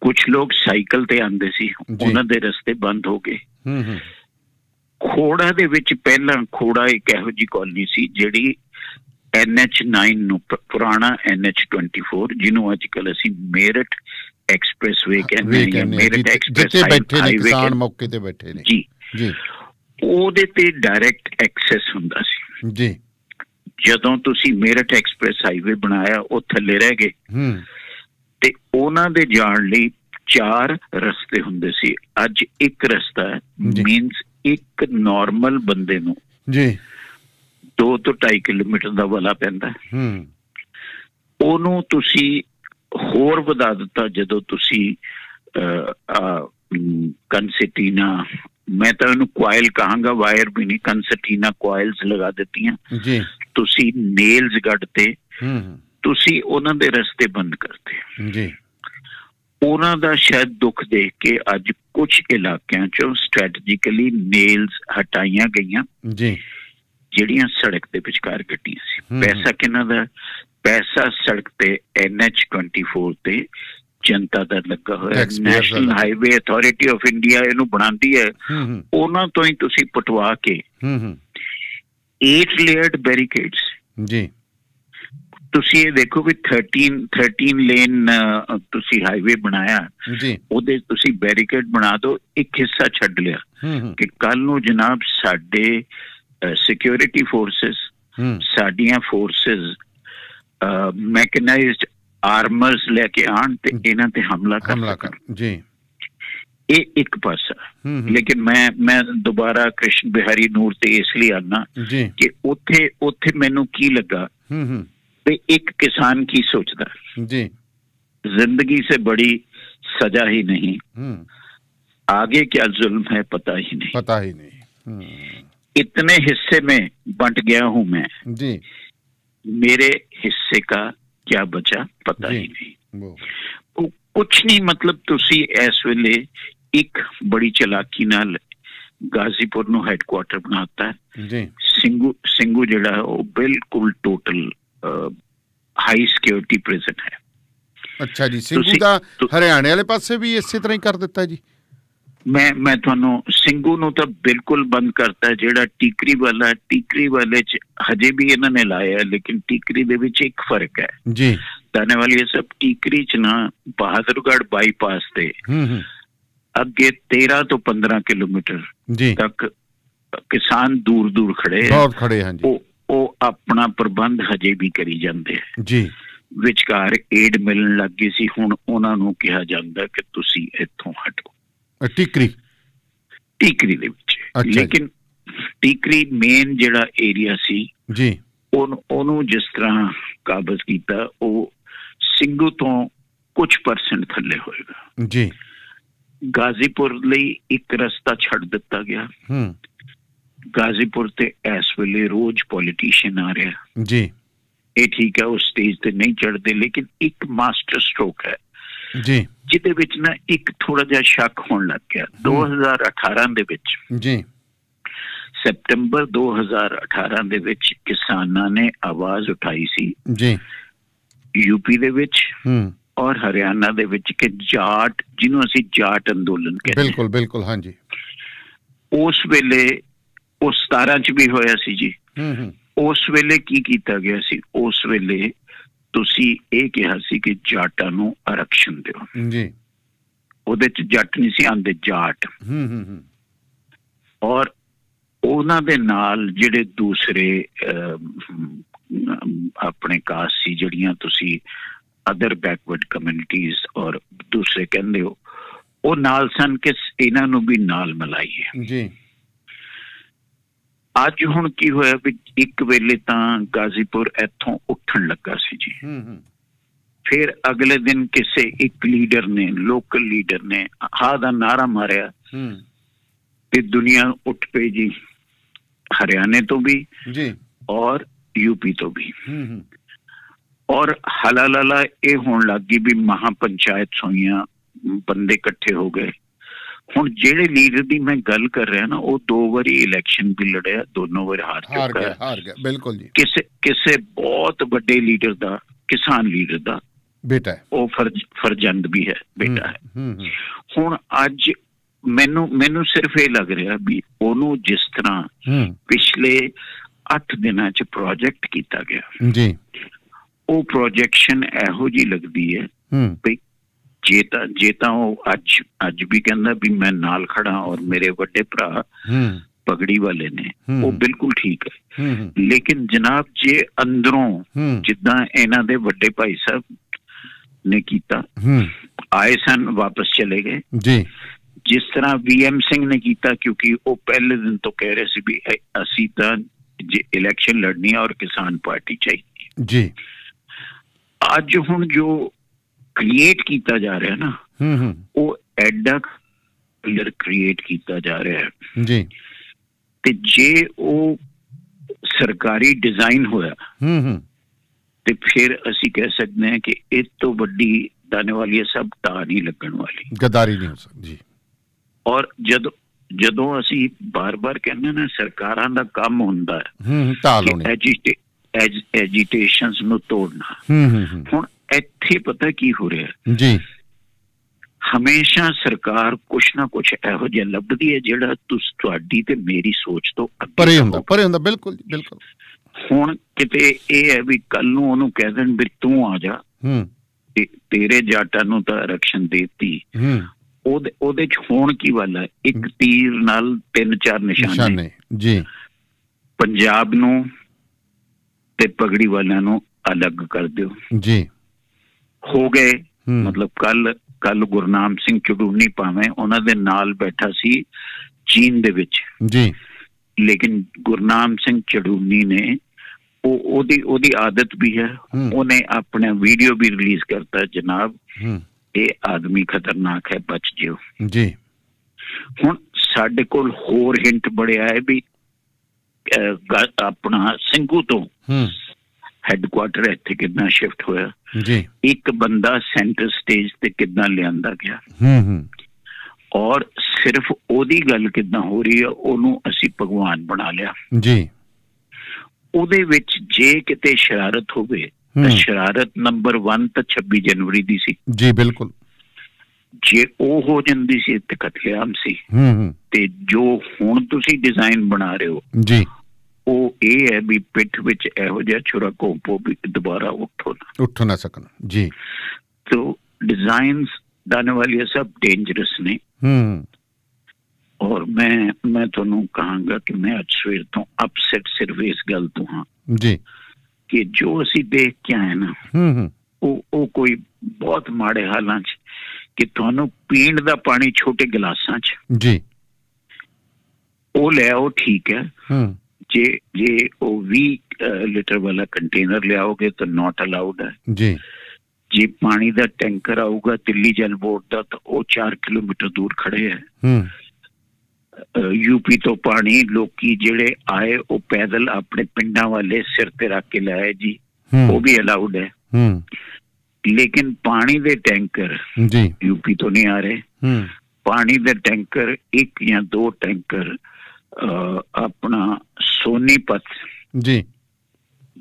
ਕੁਝ ਲੋਕ ਸਾਈਕਲ ਤੇ ਆਉਂਦੇ ਸੀ। ਉਹਨਾਂ ਦੇ ਰਸਤੇ ਬੰਦ ਹੋ ਗਏ। ਹੂੰ ਹੂੰ। ਖੋੜਾ ਦੇ ਵਿੱਚ ਪਹਿਲਾਂ ਖੋੜਾ ਇੱਕ ਇਹੋ ਜੀ ਕਾਲਨੀ ਸੀ ਜਿਹੜੀ NH9 ਨੂੰ ਪੁਰਾਣਾ NH24 ਜਿਹਨੂੰ ਅੱਜ ਕੱਲ ਅਸੀਂ ਮੇਰਠ ਐਕਸਪ੍ਰੈਸਵੇ ਕਹਿੰਦੇ ਹਾਂ ਮੇਰਠ ਐਕਸਪ੍ਰੈਸ ਜਿੱਥੇ ਬੈਠੇ ਨੇ ਕਿਸਾਨ ਮੌਕੇ ਤੇ ਬੈਠੇ ਨੇ। ਜੀ। ਜੀ। ਉਹਦੇ ਤੇ ਡਾਇਰੈਕਟ ਐਕਸੈਸ ਹੁੰਦਾ ਸੀ। ਜੀ। ਜਦੋਂ ਤੁਸੀਂ ਮੇਰਠ ਐਕਸਪ੍ਰੈਸ ਹਾਈਵੇ ਬਣਾਇਆ ਉਹ ਥੱਲੇ ਰਹਿ ਗਏ। ਹੂੰ। ਤੇ ਉਹਨਾਂ ਦੇ ਜਾਣ ਲਈ ਚਾਰ ਰਸਤੇ ਹੁੰਦੇ ਸੀ। ਅੱਜ ਇੱਕ ਰਸਤਾ ਹੈ ਮੀਨਸ ਇੱਕ ਨਾਰਮਲ ਬੰਦੇ ਨੂੰ ਜੀ। 2 ਤੋਂ 2.5 ਕਿਲੋਮੀਟਰ ਦਾ ਵਾਲਾ ਪੈਂਦਾ। ਹੈ। ਉਹਨੂੰ ਤੁਸੀਂ ਹੋਰ ਵਧਾ ਦਿੱਤਾ ਜਦੋਂ ਤੁਸੀਂ ਕੰਸਟੀਨਾ ਮੈਂ ਤਾਂ ਇਹਨੂੰ ਕੁਆਇਲ ਕਹਾਂਗਾ ਵਾਇਰ ਵੀ ਨਹੀਂ ਕੰਸਟੀਨਾ ਕੁਆਇਲਸ ਲਗਾ ਦਿੱਤੀਆਂ। ਜੀ। ਤੁਸੀਂ ਨੇਲਸ ਗੱਡਤੇ ਹੂੰ। ਤੁਸੀਂ ਉਹਨਾਂ ਦੇ ਰਸਤੇ ਬੰਦ ਕਰਤੇ। ਜੀ। ਉਹਨਾਂ ਦਾ ਸ਼ਾਇਦ ਦੁੱਖ ਦੇਖ ਕੇ ਅੱਜ ਕੁਝ ਇਲਾਕਿਆਂ ਚੋਂ ਸਟ੍ਰੈਟਜੀਕਲੀ ਨੇਲਸ ਹਟਾਈਆਂ ਗਈਆਂ। ਜੀ। ਜਿਹੜੀਆਂ ਸੜਕ ਦੇ ਵਿਚਕਾਰ ਕੱਟੀਆਂ ਸੀ। ਪੈਸਾ ਕਿਹਨਾਂ ਦਾ? ਪੈਸਾ ਸੜਕ ਤੇ NH24 ਤੇ ਜਨਤਾ ਦਾ ਲੱਗਾ ਹੋਇਆ। National. Highway authority of India ਇਹਨੂੰ ਬਣਾਉਂਦੀ ਹੂੰ। ਉਹਨਾਂ ਤੋਂ ਹੀ ਤੁਸੀਂ ਪਟਵਾ ਕੇ ਹੂੰ ਹੂੰ। 8 ਲੇਅਰਡ ਬੈਰੀਕੇਡਸ ਜੀ। ਤੁਸੀਂ ਇਹ ਦੇਖੋ ਵੀ 13 13 ਲੇਨ ਤੁਸੀਂ ਹਾਈਵੇ ਬਣਾਇਆ। ਜੀ। ਉਹਦੇ ਤੁਸੀਂ ਬੈਰੀਕੇਡ ਬਣਾ ਦਿਓ ਇੱਕ ਹਿੱਸਾ ਛੱਡ ਲਿਆ। ਕਿ ਕੱਲ ਨੂੰ ਜਨਾਬ ਸਾਡੇ ਸਿਕਿਉਰਿਟੀ ਫੋਰਸਸ ਸਾਡੀਆਂ ਫੋਰਸਸ ਮੈਕਨਾਈਜ਼ਡ ਆਰਮਰਸ ਲੈ ਕੇ ਆਣ ਤੇ ਇਹਨਾਂ ਤੇ ਹਮਲਾ ਕਰ ਹਮਲਾ ਸਕਣ। ਕਰ ਜੀ। ਇਹ ਇੱਕ ਪਾਸਾ। ਲੇਕਿਨ ਮੈਂ ਮੈਂ ਦੁਬਾਰਾ ਕ੍ਰਿਸ਼ਨ ਬਿਹਾਰੀ ਨੂਰ ਤੇ ਇਸ ਲਈ ਆਨਾ ਕਿ ਉੱਥੇ ਉੱਥੇ ਮੈਨੂੰ ਕੀ ਲੱਗਾ? ਹੂੰ ਹੂੰ। ਵੀ ਇੱਕ ਕਿਸਾਨ ਕੀ ਸੋਚਦਾ जी जिंदगी से बड़ी सजा ही नहीं हम्म आगे क्या जुल्म है पता ही नहीं पता ही नहीं हम्म, इतने हिस्से में बंट गया हूं मैं जी मेरे हिस्से का क्या बचा पता ही नहीं वो ਉਹ ਕੁਛ ਨਹੀਂ ਮਤਲਬ ਤੁਸੀਂ ਇਸ ਵੇਲੇ ਇੱਕ ਬੜੀ ਚਲਾਕੀ ਨਾਲ ਗਾਜ਼ੀਪੁਰ ਨੂੰ ਹੈੱਡਕੁਆਟਰ ਬਣਾਤਾ ਹੈ जी ਸਿੰਘੂ ਸਿੰਘੂ ਜਿਹੜਾ ਹੈ ਉਹ ਬਿਲਕੁਲ ਟੋਟਲ ਹਾਈ ਸਿਕਿਉਰਿਟੀ ਪ੍ਰਿਜ਼ਨ ਹੈ। ਅੱਛਾ ਜੀ ਸਿੰਘੂ ਦਾ ਹਰਿਆਣੇ ਵਾਲੇ ਪਾਸੇ ਵੀ ਇਸੇ ਤਰ੍ਹਾਂ ਹੀ ਕਰ ਦਿੱਤਾ ਜੀ? ਮੈਂ ਮੈਂ ਤੁਹਾਨੂੰ ਸਿੰਘੂ ਨੂੰ ਤਾਂ ਬਿਲਕੁਲ ਬੰਦ ਕਰਤਾ। ਜਿਹੜਾ ਟੀਕਰੀ ਵਾਲਾ ਟੀਕਰੀ ਵਾਲੇ ਚ ਹਜੇ ਵੀ ਇਹਨਾਂ ਨੇ ਲਾਇਆ ਲੇਕਿਨ ਟੀਕਰੀ ਦੇ ਵਿੱਚ ਇੱਕ ਫ਼ਰਕ ਹੈ। ਜੀ। ਤਾਨੇ ਵਾਲੀ ਇਹ ਸਭ ਟੀਕਰੀ ਚ ਨਾ ਬਹਾਦਰਗੜ੍ਹ ਬਾਈਪਾਸ ਤੇ ਹੂੰ ਹੂੰ। ਅੱਗੇ 13 ਤੋਂ 15 ਕਿਲੋਮੀਟਰ ਜੀ। ਤੱਕ ਕਿਸਾਨ ਦੂਰ ਦੂਰ ਖੜੇ ਬਹੁਤ ਖੜੇ ਹਾਂ ਜੀ ਉਹ ਆਪਣਾ ਪ੍ਰਬੰਧ ਹਜੇ ਵੀ ਕਰੀ ਜਾਂਦੇ ਜੀ। ਵਿਚਕਾਰ ਏਡ ਮਿਲਣ ਲੱਗ ਗਈ ਸੀ ਹੁਣ ਉਹਨਾਂ ਨੂੰ ਕਿਹਾ ਜਾਂਦਾ ਕਿ ਤੁਸੀਂ ਇੱਥੋਂ ਹਟੋ। ਟਿਕਰੀ। ਟੀਕਰੀ ਦੇ ਵਿੱਚ। ਲੇਕਿਨ ਟੀਕਰੀ ਮੇਨ ਜਿਹੜਾ ਏਰੀਆ ਸੀ ਜੀ। ਉਹਨੂੰ ਜਿਸ ਤਰ੍ਹਾਂ ਕਾਬਜ਼ ਕੀਤਾ ਉਹ ਸਿੰਘੂ ਤੋਂ ਕੁਝ ਪਰਸੈਂਟ ਥੱਲੇ ਹੋਏਗਾ। ਜੀ। ਗਾਜ਼ੀਪੁਰ ਲਈ ਇੱਕ ਰਸਤਾ ਛੱਡ ਦਿੱਤਾ ਗਿਆ। ਹੂੰ। ਗਾਜ਼ੀਪੁਰ ਤੇ ਇਸ ਵੇਲੇ ਰੋਜ਼ ਪੋਲੀਟੀਸ਼ੀਅਨ ਆ ਰਿਹਾ। ਜੀ। ਇਹ ਠੀਕ ਹੈ ਉਹ ਸਟੇਜ ਤੇ ਨਹੀਂ ਚੜਦੇ ਲੇਕਿਨ ਇੱਕ ਮਾਸਟਰ ਸਟ੍ਰੋਕ ਹੈ। ਜੀ। ਜਿਹਦੇ ਵਿੱਚ ਨਾ ਇੱਕ ਥੋੜਾ ਜਿਹਾ ਸ਼ੱਕ ਹੋਣ ਲੱਗ ਗਿਆ। 2018 ਦੇ ਵਿੱਚ ਜੀ। ਸਪਟੈਂਬਰ 2018 ਦੇ ਵਿੱਚ ਕਿਸਾਨਾਂ ਨੇ ਆਵਾਜ਼ ਉਠਾਈ ਸੀ। ਜੀ। ਯੂਪੀ ਦੇ ਵਿੱਚ ਹੂੰ। ਔਰ ਹਰਿਆਣਾ ਦੇ ਵਿੱਚ ਕਿ ਜਾਟ ਜਿਹਨੂੰ ਅਸੀਂ ਜਾਟ ਅੰਦੋਲਨ ਕਹਿੰਦੇ ਬਿਲਕੁਲ ਬਿਲਕੁਲ ਹਾਂ। ਜੀ ਉਸ ਵੇਲੇ ਉਹ 17 ਚ ਵੀ ਹੋਇਆ ਸੀ ਜੀ। ਉਸ ਵੇਲੇ ਕੀ ਕੀਤਾ ਗਿਆ ਸੀ? ਉਸ ਵੇਲੇ ਤੁਸੀਂ ਇਹ ਕਿਹਾ ਸੀ ਕਿ ਜਾਟਾਂ ਨੂੰ ਆਰਕਸ਼ਣ ਦਿਓ। ਜੀ। ਉਹਦੇ ਚ ਜੱਟ ਨਹੀਂ ਸੀ ਆਂਦੇ ਜਾਟ। ਹੂੰ ਹੂੰ ਔਰ ਉਹਨਾਂ ਦੇ ਨਾਲ ਜਿਹੜੇ ਦੂਸਰੇ ਆਪਣੇ ਕਾਸ ਸੀ ਜਿਹੜੀਆਂ ਤੁਸੀਂ ਅਦਰ ਬੈਕਵਰਡ ਕਮਿਊਨਿਟੀਜ਼ ਔਰ ਦੂਸਰੇ ਕਹਿੰਦੇ ਹੋ ਉਹ ਨਾਲ ਸਨ ਕਿ ਇਹਨਾਂ ਨੂੰ ਵੀ ਨਾਲ ਮਿਲਾਈਏ। ਜੀ। ਅੱਜ ਹੁਣ ਕੀ ਹੋਇਆ ਵੀ ਇੱਕ ਵੇਲੇ ਤਾਂ ਗਾਜ਼ੀਪੁਰ ਇੱਥੋਂ ਉੱਠਣ ਲੱਗਾ ਸੀ ਜੀ। ਹੂੰ ਹੂੰ। ਫਿਰ ਅਗਲੇ ਦਿਨ ਕਿਸੇ ਇੱਕ ਲੀਡਰ ਨੇ ਲੋਕਲ ਲੀਡਰ ਨੇ ਹਾਂ ਦਾ ਨਾਰਾ ਮਾਰਿਆ ਹੂੰ। ਤੇ ਦੁਨੀਆ ਉੱਠ ਪਈ ਜੀ ਹਰਿਆਣੇ ਤੋਂ ਵੀ ਜੀ। ਔਰ ਯੂਪੀ ਤੋਂ ਵੀ। ਹੂੰ ਹੂੰ। ਔਰ ਹਲਾਲਾਲਾ ਇਹ ਹੋਣ ਲੱਗ ਵੀ ਮਹਾ ਪੰਚਾਇਤ ਹੋਈਆਂ ਬੰਦੇ ਇਕੱਠੇ ਹੋ ਗਏ। ਹੁਣ ਜਿਹੜੇ ਲੀਡਰ ਦੀ ਮੈਂ ਗੱਲ ਕਰ ਰਿਹਾ ਨਾ ਉਹ ਦੋ ਵਾਰੀ ਇਲੈਕਸ਼ਨ ਵੀ ਲੜਿਆ ਦੋਨੋਂ ਵਾਰ ਹਾਰ ਹਾਰ ਚੁੱਕਾ ਗਿਆ ਹੈ। ਹਾਰ ਗਿਆ ਬਿਲਕੁਲ ਜੀ। ਕਿਸੇ ਕਿਸੇ ਬਹੁਤ ਵੱਡੇ ਲੀਡਰ ਦਾ ਕਿਸਾਨ ਲੀਡਰ ਦਾ ਬੇਟਾ ਹੈ। ਉਹ ਫਰਜ਼ ਫਰਜ਼ੰਦ ਵੀ ਹੈ ਬੇਟਾ ਹੈ ਹੁਣ ਅੱਜ ਮੈਨੂੰ ਮੈਨੂੰ ਸਿਰਫ ਇਹ ਲੱਗ ਰਿਹਾ ਵੀ ਉਹਨੂੰ ਜਿਸ ਤਰ੍ਹਾਂ ਪਿਛਲੇ 8 ਦਿਨਾਂ ਚ ਪ੍ਰੋਜੈਕਟ ਕੀਤਾ ਗਿਆ। ਜੀ। ਉਹ ਪ੍ਰੋਜੈਕਸ਼ਨ ਇਹੋ ਜੀ ਲੱਗਦੀ ਹੈ ਹੂੰ। ਵੀ ਜੇ ਤਾਂ ਜੇ ਤਾਂ ਉਹ ਅੱਜ ਅੱਜ ਵੀ ਕਹਿੰਦਾ ਵੀ ਮੈਂ ਨਾਲ ਖੜਾ ਔਰ ਮੇਰੇ ਵੱਡੇ ਭਰਾ ਪਗੜੀ ਵਾਲੇ ਨੇ। ਉਹ ਬਿਲਕੁਲ ਠੀਕ ਹੈ। ਲੇਕਿਨ ਜਨਾਬ ਜੇ ਅੰਦਰੋਂ ਜਿੱਦਾਂ ਇਹਨਾਂ ਦੇ ਵੱਡੇ ਭਾਈ ਸਾਹਿਬ ਨੇ ਕੀਤਾ ਆਏ ਸਨ ਵਾਪਸ ਚਲੇ ਗਏ। ਜੀ। ਜਿਸ ਤਰ੍ਹਾਂ ਵੀਐਮ ਸਿੰਘ ਨੇ ਕੀਤਾ ਕਿਉਂਕਿ ਉਹ ਪਹਿਲੇ ਦਿਨ ਤੋਂ ਕਹਿ ਰਹੇ ਸੀ ਵੀ ਅਸੀਂ ਤਾਂ ਜੇ ਇਲੈਕਸ਼ਨ ਲੜਨੀ ਹੈ ਔਰ ਕਿਸਾਨ ਪਾਰਟੀ ਚਾਹੀਦੀ ਜੀ। ਅੱਜ ਹੁਣ ਜੋ ਕ੍ਰੀਏਟ ਕੀਤਾ ਜਾ ਰਿਹਾ ਨਾ ਹੂੰ ਹੂੰ। ਉਹ ਐਡਾ ਕਲਰ ਕ੍ਰੀਏਟ ਕੀਤਾ ਜਾ ਰਿਹਾ ਹੈ। ਜੀ। ਤੇ ਜੇ ਉਹ ਸਰਕਾਰੀ ਡਿਜ਼ਾਈਨ ਹੋਇਆ ਹੂੰ ਹੂੰ। ਤੇ ਫਿਰ ਅਸੀਂ ਕਹਿ ਸਕਦੇ ਹਾਂ ਕਿ ਇਸ ਤੋਂ ਵੱਡੀ ਦਾਣੇ ਵਾਲੀ ਸਭ ਟਾ ਨਹੀਂ ਲੱਗਣ ਵਾਲੀ। ਗਦਾਰੀ ਨਹੀਂ ਹੋ ਸਕਦੀ ਜੀ। ਔਰ ਜਦੋਂ ਜਦੋਂ ਅਸੀਂ ਬਾਰ-ਬਾਰ ਕਹਿੰਦੇ ਨਾ ਸਰਕਾਰਾਂ ਦਾ ਕੰਮ ਹੁੰਦਾ ਹੈ ਹੂੰ ਹੂੰ ਢਾਲ ਹੋਣੀ ਐਜੀਟੇਸ਼ਨਸ ਨੂੰ ਤੋੜਨਾ। ਹੂੰ ਹੂੰ ਹੂੰ। ਹੁਣ ਇੱਥੇ ਪਤਾ ਕੀ ਹੋ ਰਿਹਾ? ਜੀ। ਹਮੇਸ਼ਾ ਸਰਕਾਰ ਕੁਛ ਨਾ ਕੁਛ ਇਹੋ ਜਿਹਾ ਲੱਭਦੀ ਹੈ ਜਿਹੜਾ ਤੁਸ ਤੁਹਾਡੀ ਤੇ ਮੇਰੀ ਸੋਚ ਤੋਂ ਪਰੇ ਹੁੰਦਾ। ਪਰੇ ਹੁੰਦਾ ਬਿਲਕੁਲ ਬਿਲਕੁਲ। ਹੁਣ ਕਿਤੇ ਇਹ ਹੈ ਵੀ ਕੱਲ ਨੂੰ ਉਹਨੂੰ ਕਹਿ ਦੇਣ ਵੀ ਤੂੰ ਆ ਜਾ। ਹੂੰ। ਤੇ ਤੇਰੇ ਜਾਟਾਂ ਨੂੰ ਤਾਂ ਆਰਕਸ਼ਣ ਦੇਤੀ। ਹੂੰ। ਉਹਦੇ ਉਹਦੇ ਚ ਹੋਣ ਕੀ ਵਾਲਾ ਹੈ? ਇੱਕ ਤੀਰ ਨਾਲ ਤਿੰਨ ਚਾਰ ਨਿਸ਼ਾਨੇ ਜੀ। ਪੰਜਾਬ ਨੂੰ ਤੇ ਪਗੜੀ ਵਾਲਿਆਂ ਨੂੰ ਅਲੱਗ ਕਰ ਦਿਓ। ਜੀ। ਹੋ ਗਏ। ਮਤਲਬ ਕੱਲ ਕੱਲ ਗੁਰਨਾਮ ਸਿੰਘ ਚੜੂਨੀ ਭਾਵੇਂ ਉਹਨਾਂ ਦੇ ਨਾਲ ਬੈਠਾ ਸੀ ਚੀਨ ਦੇ ਵਿੱਚ। ਜੀ। ਲੇਕਿਨ ਗੁਰਨਾਮ ਸਿੰਘ ਚੜੂਨੀ ਨੇ ਉਹ ਉਹਦੀ ਉਹਦੀ ਆਦਤ ਵੀ ਹੈ। ਉਹਨੇ ਆਪਣਾ ਵੀਡੀਓ ਵੀ ਰਿਲੀਜ਼ ਕਰਤਾ ਜਨਾਬ। ਇਹ ਆਦਮੀ ਖਤਰਨਾਕ ਹੈ ਬਚ ਜਿਓ। ਜੀ। ਹੁਣ ਸਾਡੇ ਕੋਲ ਹੋਰ ਹਿੰਟ ਬੜਿਆ ਹੈ ਵੀ ਆਪਣਾ ਸਿੰਘੂ ਤੋਂ। ਹੈੱਡਕੁਆਟਰ ਇੱਥੇ ਕਿੰਨਾ ਸ਼ਿਫਟ ਹੋਇਆ। ਜੀ। ਇੱਕ ਬੰਦਾ ਸੈਂਟਰ ਸਟੇਜ ਤੇ ਕਿੱਦਾਂ ਲਿਆਂਦਾ ਗਿਆ। ਹੂੰ ਹੂੰ। ਔਰ ਸਿਰਫ ਉਹਦੀ ਗੱਲ ਕਿੱਦਾਂ ਹੋ ਰਹੀ ਹੈ ਉਹਨੂੰ ਅਸੀਂ ਭਗਵਾਨ ਬਣਾ ਲਿਆ। ਜੀ। ਉਹਦੇ ਵਿੱਚ ਜੇ ਕਿਤੇ ਸ਼ਰਾਰਤ ਹੋਵੇ ਤਾਂ। ਸ਼ਰਾਰਤ ਨੰਬਰ 1 ਤਾਂ 26 ਜਨਵਰੀ ਦੀ ਸੀ। ਜੀ ਬਿਲਕੁਲ। ਜੇ ਉਹ ਹੋ ਜਾਂਦੀ ਸੀ ਤੇ ਕਤਲੇਆਮ ਸੀ। ਹੂੰ ਹੂੰ। ਤੇ ਜੋ ਹੁਣ ਤੁਸੀਂ ਡਿਜ਼ਾਈਨ ਬਣਾ ਰਹੇ ਹੋ ਜੀ। ਉਹ ਇਹ ਹੈ ਵੀ ਪਿੱਠ ਵਿੱਚ ਇਹੋ ਜਿਹਾ ਛੁਰਾ ਕੋਪੋ ਵੀ ਦੁਬਾਰਾ ਉੱਠੋ ਨਾ। ਉੱਠ ਨਾ ਸਕਣ। ਜੀ। ਤੋ ਡਿਜ਼ਾਈਨਸ ਦਾਣੇ ਵਾਲੀ ਸਭ ਡੇਂਜਰਸ ਨੇ। ਹੂੰ। ਔਰ ਮੈਂ ਮੈਂ ਤੁਹਾਨੂੰ ਕਹਾਂਗਾ ਕਿ ਮੈਂ ਅੱਜ ਸਵੇਰ ਤੋਂ ਅਪਸੈਟ ਸਿਰਫ ਇਸ ਗੱਲ ਤੋਂ ਹਾਂ। ਜੀ। ਕਿ ਜੋ ਅਸੀਂ ਦੇਖ ਕੇ ਆਏ ਨਾ ਹੂੰ ਹੂੰ। ਉਹ ਉਹ ਕੋਈ ਬਹੁਤ ਮਾੜੇ ਹਾਲਾਂ 'ਚ ਕਿ ਤੁਹਾਨੂੰ ਪੀਣ ਦਾ ਪਾਣੀ ਛੋਟੇ ਗਲਾਸਾਂ 'ਚ ਜੀ। ਉਹ ਲੈ ਆਓ ਠੀਕ ਹੈ। ਹੂੰ। ਜੇ ਜੇ ਉਹ 20 ਅਹ, ਲੀਟਰ ਵਾਲਾ ਕੰਟੇਨਰ ਲਿਆਓਗੇ ਤਾਂ ਨਾਟ ਅਲਾਉਡ ਹੈ। ਜੀ। ਜੇ ਪਾਣੀ ਦਾ ਟੈਂਕਰ ਆਊਗਾ ਦਿੱਲੀ ਜਲ ਬੋਰਡ ਦਾ ਤਾਂ ਉਹ 4 ਕਿਲੋਮੀਟਰ ਦੂਰ ਖੜੇ ਹੈ। ਹੂੰ। ਯੂਪੀ ਤੋਂ ਪਾਣੀ ਲੋਕੀ ਜਿਹੜੇ ਆਏ ਉਹ ਪੈਦਲ ਆਪਣੇ ਪਿੰਡਾਂ ਵਾਲੇ ਸਿਰ ਤੇ ਰੱਖ ਕੇ ਲਾਏ ਜੀ। ਉਹ ਵੀ ਅਲਾਉਡ ਹੈ। ਹੂੰ। ਲੇਕਿਨ ਪਾਣੀ ਦੇ ਟੈਂਕਰ ਜੀ। ਯੂਪੀ ਤੋਂ ਨਹੀਂ ਆ ਰਹੇ। ਹੂੰ। ਪਾਣੀ ਦੇ ਟੈਂਕਰ ਇੱਕ ਜਾਂ ਦੋ ਟੈਂਕਰ ਆਪਣਾ ਸੋਨੀਪਤ ਜੀ।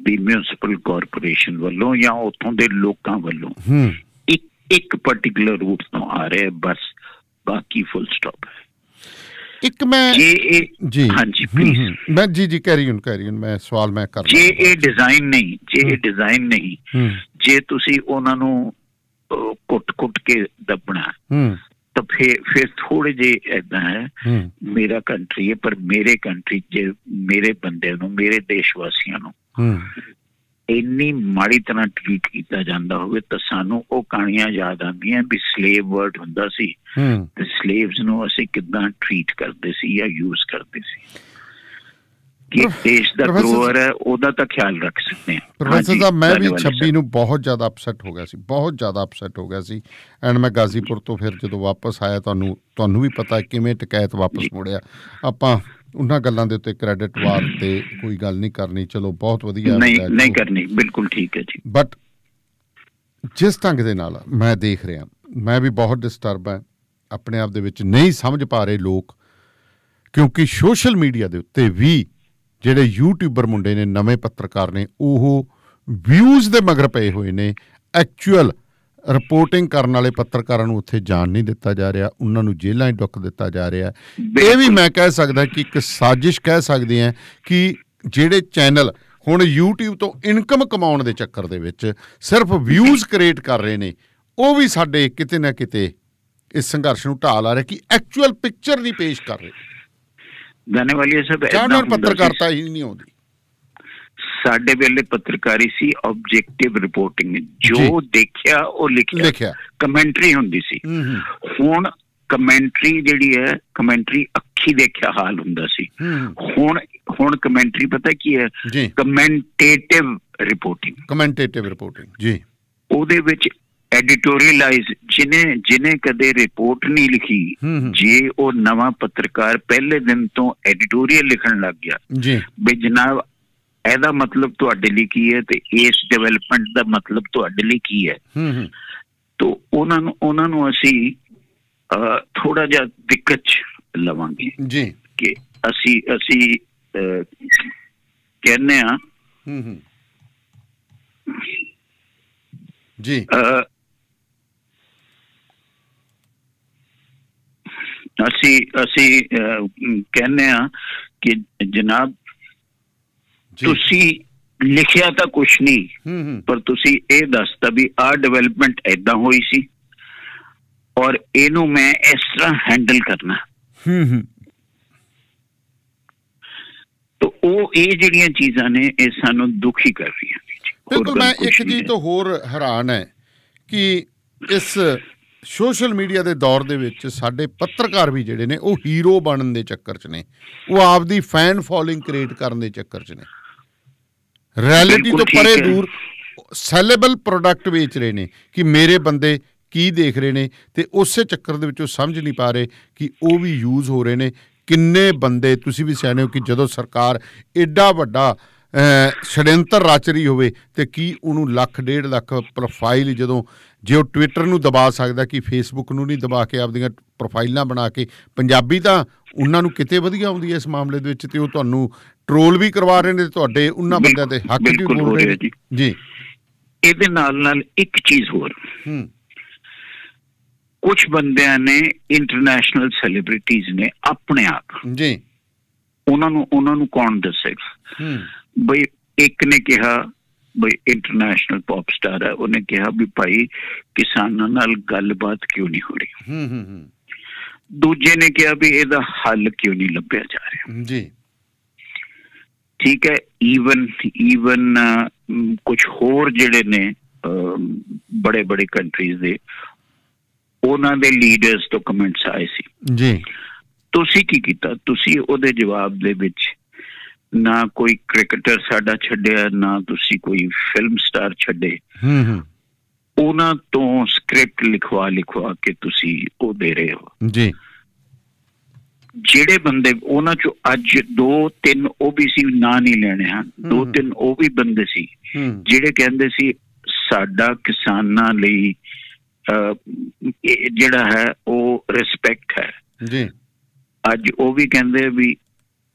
ਦੀ ਮਿਊਨਿਸਪਲ ਕਾਰਪੋਰੇਸ਼ਨ ਵੱਲੋਂ ਜਾਂ ਉੱਥੋਂ ਦੇ ਲੋਕਾਂ ਵੱਲੋਂ ਇੱਕ ਇੱਕ ਪਾਰਟਿਕੂਲਰ ਰੂਟ ਤੋਂ ਆ ਰਹੇ ਬਸ ਬਾਕੀ ਫੁੱਲ ਸਟਾਪ ਹੈ। ਇੱਕ ਮੈਂ ਜੇ ਹਾਂਜੀ ਪਲੀਜ਼। ਮੈਂ ਜੀ ਜੀ ਕੈਰੀ ਔਨ ਕੈਰੀ ਔਨ ਮੈਂ ਸਵਾਲ ਮੈਂ ਕਰ ਜੇ ਇਹ ਡਿਜ਼ਾਈਨ ਨਹੀਂ ਜੇ ਇਹ ਡਿਜ਼ਾਈਨ ਨਹੀਂ ਜੇ ਤੁਸੀਂ ਉਹਨਾਂ ਨੂੰ ਕੁੱਟ-ਕੁੱਟ ਕੇ ਦੱਬਣਾ ਤਾਂ ਫਿਰ ਫਿਰ ਥੋੜੇ ਜੇ ਇਦਾਂ ਹੈ ਮੇਰਾ ਕੰਟਰੀ ਹੈ ਪਰ ਮੇਰੇ ਕੰਟਰੀ 'ਚ ਮੇਰੇ ਬੰਦਿਆਂ ਨੂੰ ਮੇਰੇ ਦੇਸ਼ ਵਾਸੀਆਂ ਨੂੰ ਇੰਨੀ ਮਾੜੀ ਤਰ੍ਹਾਂ ਟ੍ਰੀਟ ਕੀਤਾ ਜਾਂਦਾ ਹੋਵੇ ਤਾਂ ਸਾਨੂੰ ਉਹ ਕਹਾਣੀਆਂ ਯਾਦ ਆਉਂਦੀਆਂ ਵੀ ਸਲੇਵ ਵਰਡ ਹੁੰਦਾ ਸੀ ਤੇ ਸਲੇਵਸ ਨੂੰ ਅਸੀਂ ਕਿਦਾਂ ਟ੍ਰੀਟ ਕਰਦੇ ਸੀ ਜਾਂ ਯੂਜ਼ ਕਰਦੇ ਸੀ। ਕਿ ਦੇਸ਼ ਦਾ ਹੈ ਉਹਦਾ ਤਾਂ ਖਿਆਲ ਰੱਖ ਸਕਦੇ ਹਾਂ। ਪ੍ਰੋਫੈਸਰ ਸਾਹਿਬ ਮੈਂ ਵੀ ਧੰਨਵਾਦ 26 ਨੂੰ ਬਹੁਤ ਜ਼ਿਆਦਾ ਅਪਸੈਟ ਹੋ ਗਿਆ ਸੀ ਬਹੁਤ ਜ਼ਿਆਦਾ ਅਪਸੈਟ ਹੋ ਗਿਆ ਸੀ। ਐਂਡ ਮੈਂ ਗਾਜ਼ੀਪੁਰ ਤੋਂ ਫਿਰ ਜਦੋਂ ਵਾਪਸ ਆਇਆ ਤੁਹਾਨੂੰ ਤੁਹਾਨੂੰ ਵੀ ਪਤਾ ਕਿਵੇਂ ਟਿਕਾਇਤ ਵਾਪਸ ਮੁੜਿਆ। ਆਪਾਂ ਉਹਨਾਂ ਗੱਲਾਂ ਦੇ ਉੱਤੇ ਕ੍ਰੈਡਿਟ ਵਾਰ ਤੇ ਕੋਈ ਗੱਲ ਨਹੀਂ ਕਰਨੀ। ਚਲੋ ਬਹੁਤ ਵਧੀਆ ਨਹੀਂ ਨਹੀਂ ਕਰਨੀ ਬਿਲਕੁਲ ਠੀਕ ਹੈ ਜੀ। ਬਟ ਜਿਸ ਢੰਗ ਦੇ ਨਾਲ ਮੈਂ ਦੇਖ ਰਿਹਾ ਮੈਂ ਵੀ ਬਹੁਤ ਡਿਸਟਰਬ ਹਾਂ ਆਪਣੇ ਆਪ ਦੇ ਵਿੱਚ ਨਹੀਂ ਸਮਝ ਪਾ ਰਹੇ ਲੋਕ ਕਿਉਂਕਿ ਸੋਸ਼ਲ ਮੀਡੀਆ ਦੇ ਉੱਤੇ ਵੀ ਜਿਹੜੇ ਯੂਟਿਊਬਰ ਮੁੰਡੇ ਨੇ, ਨਵੇਂ ਪੱਤਰਕਾਰ ਨੇ, ਉਹ ਵਿਊਜ਼ ਦੇ ਮਗਰ ਪਏ ਹੋਏ ਨੇ। ਐਕਚੁਅਲ ਰਿਪੋਰਟਿੰਗ ਕਰਨ ਵਾਲੇ ਪੱਤਰਕਾਰਾਂ ਨੂੰ ਉੱਥੇ ਜਾਣ ਨਹੀਂ ਦਿੱਤਾ ਜਾ ਰਿਹਾ। ਉਹਨਾਂ ਨੂੰ ਜੇਲ੍ਹਾਂ 'ਚ ਡੁੱਕ ਦਿੱਤਾ ਜਾ ਰਿਹਾ। ਇਹ ਵੀ ਮੈਂ ਕਹਿ ਸਕਦਾ ਕਿ ਇੱਕ ਸਾਜ਼ਿਸ਼ ਕਹਿ ਸਕਦੇ ਹਾਂ ਕਿ ਜਿਹੜੇ ਚੈਨਲ ਹੁਣ YouTube ਤੋਂ ਇਨਕਮ ਕਮਾਉਣ ਦੇ ਚੱਕਰ ਦੇ ਵਿੱਚ ਸਿਰਫ ਵਿਊਜ਼ ਕ੍ਰੀਏਟ ਕਰ ਰਹੇ ਨੇ, ਉਹ ਵੀ ਸਾਡੇ ਕਿਤੇ ਨਾ ਕਿਤੇ ਇਸ ਸੰਘਰਸ਼ ਨੂੰ ਢਾਲ ਆ ਰਿਹਾ ਕਿ ਐਕਚੁਅਲ ਪਿਕਚਰ ਨਹੀਂ ਪੇਸ਼ ਕਰ ਰਹੇ। ਦਾਨੇ ਵਾਲੀ ਸਾਹਿਬ ਸੀ। ਪੱਤਰਕਾਰਤਾ ਹੀ ਨਹੀਂ ਆਉਂਦੀ। ਸਾਡੇ ਵੇਲੇ ਪੱਤਰਕਾਰੀ ਸੀ ਆਬਜੈਕਟਿਵ ਰਿਪੋਰਟਿੰਗ ਜੋ ਦੇਖਿਆ ਉਹ ਲਿਖਿਆ। ਕਮੈਂਟਰੀ ਹੁੰਦੀ ਸੀ। ਹੁਣ ਕਮੈਂਟਰੀ ਜਿਹੜੀ ਹੈ ਕਮੈਂਟਰੀ ਅੱਖੀ ਦੇਖਿਆ ਹਾਲ ਹੁੰਦਾ ਸੀ। ਹੁਣ ਹੁਣ ਕਮੈਂਟਰੀ ਪਤਾ ਕੀ ਹੈ? ਕਮੈਂਟੇਟਿਵ ਰਿਪੋਰਟਿੰਗ ਕਮੈਂਟੇਟਿਵ ਰਿਪੋਰਟਿੰਗ ਜੀ। ਉਹਦੇ ਵਿੱਚ ਐਡੀਟੋਰੀਅਲਾਈਜ਼ ਜਿਨੇ ਜਿਨੇ ਕਦੇ ਰਿਪੋਰਟ ਨਹੀਂ ਲਿਖੀ ਜੇ ਉਹ ਨਵਾਂ ਪੱਤਰਕਾਰ ਪਹਿਲੇ ਦਿਨ ਤੋਂ ਐਡੀਟੋਰੀਅਲ ਲਿਖਣ ਲੱਗ ਗਿਆ। ਜੀ। ਵੀ ਜਨਾਬ ਇਹਦਾ ਮਤਲਬ ਤੁਹਾਡੇ ਲਈ ਕੀ ਹੈ ਤੇ ਇਸ ਡਿਵੈਲਪਮੈਂਟ ਦਾ ਮਤਲਬ ਤੁਹਾਡੇ ਲਈ ਕੀ ਹੈ? ਹੂੰ ਤੋਂ ਉਹਨਾਂ ਨੂੰ ਉਹਨਾਂ ਨੂੰ ਅਸੀਂ ਥੋੜਾ ਜਿਹਾ ਦਿੱਕਤ 'ਚ ਲਵਾਂਗੇ ਜੀ। ਕਿ ਅਸੀਂ ਅਸੀਂ ਕਹਿੰਦੇ ਆ ਹੂੰ ਹੂੰ। ਜੀ। ਅਸੀਂ ਅਸੀਂ ਕਹਿੰਦੇ ਆ ਕਿ ਜਨਾਬ ਤੁਸੀਂ ਲਿਖਿਆ ਤਾਂ ਕੁਝ ਨਹੀਂ ਪਰ ਤੁਸੀਂ ਇਹ ਦੱਸਤਾ ਵੀ ਆਹ ਡਿਵੈਲਪਮੈਂਟ ਐਦਾਂ ਹੋਈ ਸੀ ਔਰ ਇਹਨੂੰ ਮੈਂ ਇਸ ਤਰ੍ਹਾਂ ਹੈਂਡਲ ਕਰਨਾ ਹੂੰ ਹੂੰ ਤਾਂ ਉਹ ਇਹ ਜਿਹੜੀਆਂ ਚੀਜ਼ਾਂ ਨੇ ਇਹ ਸਾਨੂੰ ਦੁਖੀ ਕਰ ਰਹੀਆਂ ਨੇ ਜੀ। ਬਿਲਕੁਲ ਮੈਂ ਇੱਕ ਹੈ। ਤੋਂ ਹੋਰ ਹੈਰਾਨ ਹੈ ਕਿ ਇਸ ਸੋਸ਼ਲ ਮੀਡੀਆ ਦੇ ਦੌਰ ਦੇ ਵਿੱਚ ਸਾਡੇ ਪੱਤਰਕਾਰ ਵੀ ਜਿਹੜੇ ਨੇ ਉਹ ਹੀਰੋ ਬਣਨ ਦੇ ਚੱਕਰ 'ਚ ਨੇ। ਉਹ ਆਪਦੀ ਫੈਨ ਫੋਲੋਇੰਗ ਕ੍ਰੀਏਟ ਕਰਨ ਦੇ ਚੱਕਰ 'ਚ ਨੇ। ਰਿਐਲਿਟੀ ਬਿਲਕੁਲ ਤੋਂ ਪਰੇ। ਦੂਰ ਸੈਲੇਬਲ ਪ੍ਰੋਡਕਟ ਵੇਚ ਰਹੇ ਨੇ ਕਿ ਮੇਰੇ ਬੰਦੇ ਕੀ ਦੇਖ ਰਹੇ ਨੇ ਤੇ ਉਸੇ ਚੱਕਰ ਦੇ ਵਿੱਚ ਉਹ ਸਮਝ ਨਹੀਂ ਪਾ ਰਹੇ ਕਿ ਉਹ ਵੀ ਯੂਜ਼ ਹੋ ਰਹੇ ਨੇ। ਕਿੰਨੇ ਬੰਦੇ ਤੁਸੀਂ ਵੀ ਸਿਆਣੇ ਹੋ ਕਿ ਜਦੋਂ ਸਰਕਾਰ ਐਡਾ ਵੱਡਾ ਛੜਯੰਤਰ ਰਚ ਰਹੀ ਹੋਵੇ ਤੇ ਕੀ ਉਹਨੂੰ ਲੱਖ ਡੇਢ ਲੱਖ ਪ੍ਰੋਫਾਈਲ ਜਦੋਂ ਜੇ ਉਹ ਟਵਿੱਟਰ ਨੂੰ ਦਬਾ ਸਕਦਾ ਕਿ ਫੇਸਬੁੱਕ ਨੂੰ ਨਹੀਂ ਦਬਾ ਕੇ ਆਪਦੀਆਂ ਪ੍ਰੋਫਾਈਲਾਂ ਬਣਾ ਕੇ ਪੰਜਾਬੀ ਤਾਂ ਉਹਨਾਂ ਨੂੰ ਕਿਤੇ ਵਧੀਆ ਆਉਂਦੀ ਹੈ ਇਸ ਮਾਮਲੇ ਦੇ ਵਿੱਚ ਤੇ ਉਹ ਤੁਹਾਨੂੰ ਟਰੋਲ ਵੀ ਕਰਵਾ ਰਹੇ ਨੇ ਤੁਹਾਡੇ ਉਹਨਾਂ ਬੰਦਿਆਂ ਦੇ ਹੱਕ ਵੀ ਬੋਲ ਰਹੇ ਜੀ। ਜੀ। ਇਹਦੇ ਨਾਲ ਨਾਲ ਇੱਕ ਚੀਜ਼ ਹੋਰ। ਹੂੰ। ਕੁਝ ਬੰਦਿਆਂ ਨੇ ਇੰਟਰਨੈਸ਼ਨਲ ਸੈਲੀਬ੍ਰਿਟੀਜ਼ ਨੇ ਆਪਣੇ ਆਪ ਜੀ। ਉਹਨਾਂ ਨੂੰ ਉਹਨਾਂ ਨੂੰ ਕੌਣ ਦੱਸੇਗਾ? ਹੂੰ। ਬਈ ਇੱਕ ਨੇ ਕਿਹਾ ਬਈ ਇੰਟਰਨੈਸ਼ਨਲ ਪੌਪ ਸਟਾਰ ਹੈ ਉਹਨੇ ਕਿਹਾ ਵੀ ਭਾਈ ਕਿਸਾਨਾਂ ਨਾਲ ਗੱਲਬਾਤ ਕਿਉਂ ਨਹੀਂ ਹੋ ਰਹੀ? ਹੂੰ ਹੂੰ ਹੂੰ। ਦੂਜੇ ਨੇ ਕਿਹਾ ਵੀ ਇਹਦਾ ਹੱਲ ਕਿਉਂ ਨਹੀਂ ਲੱਭਿਆ ਜਾ ਰਿਹਾ? ਜੀ। ਠੀਕ ਹੈ ਈਵਨ ਈਵਨ ਕੁਝ ਹੋਰ ਜਿਹੜੇ ਨੇ ਬੜੇ ਬੜੇ ਕੰਟਰੀਜ਼ ਦੇ ਉਹਨਾਂ ਦੇ ਲੀਡਰਸ ਤੋਂ ਕਮੈਂਟਸ ਆਏ ਸੀ। ਜੀ। ਤੁਸੀਂ ਕੀ ਕੀਤਾ? ਤੁਸੀਂ ਉਹਦੇ ਜਵਾਬ ਦੇ ਵਿੱਚ ਨਾ ਕੋਈ ਕ੍ਰਿਕਟਰ ਸਾਡਾ ਛੱਡਿਆ ਨਾ ਤੁਸੀਂ ਕੋਈ ਫਿਲਮ ਸਟਾਰ ਛੱਡੇ। ਹੂੰ ਹੂੰ। ਉਹਨਾਂ ਤੋਂ ਸਕ੍ਰਿਪਟ ਲਿਖਵਾ ਲਿਖਵਾ ਕੇ ਤੁਸੀਂ ਉਹ ਦੇ ਰਹੇ ਹੋ। ਜੀ। ਜਿਹੜੇ ਬੰਦੇ ਉਹਨਾਂ ਚੋਂ ਅੱਜ ਦੋ ਤਿੰਨ ਓਬੀਸੀ ਨਾਂ ਨਹੀਂ ਲੈਣੇ ਹਨ। ਦੋ। ਤਿੰਨ ਉਹ ਵੀ ਬੰਦੇ ਸੀ ਜਿਹੜੇ ਕਹਿੰਦੇ ਸੀ ਸਾਡਾ ਕਿਸਾਨਾਂ ਲਈ ਜਿਹੜਾ ਹੈ ਉਹ ਰਿਸਪੈਕਟ ਹੈ। ਜੀ। ਅੱਜ ਉਹ ਵੀ ਕਹਿੰਦੇ ਵੀ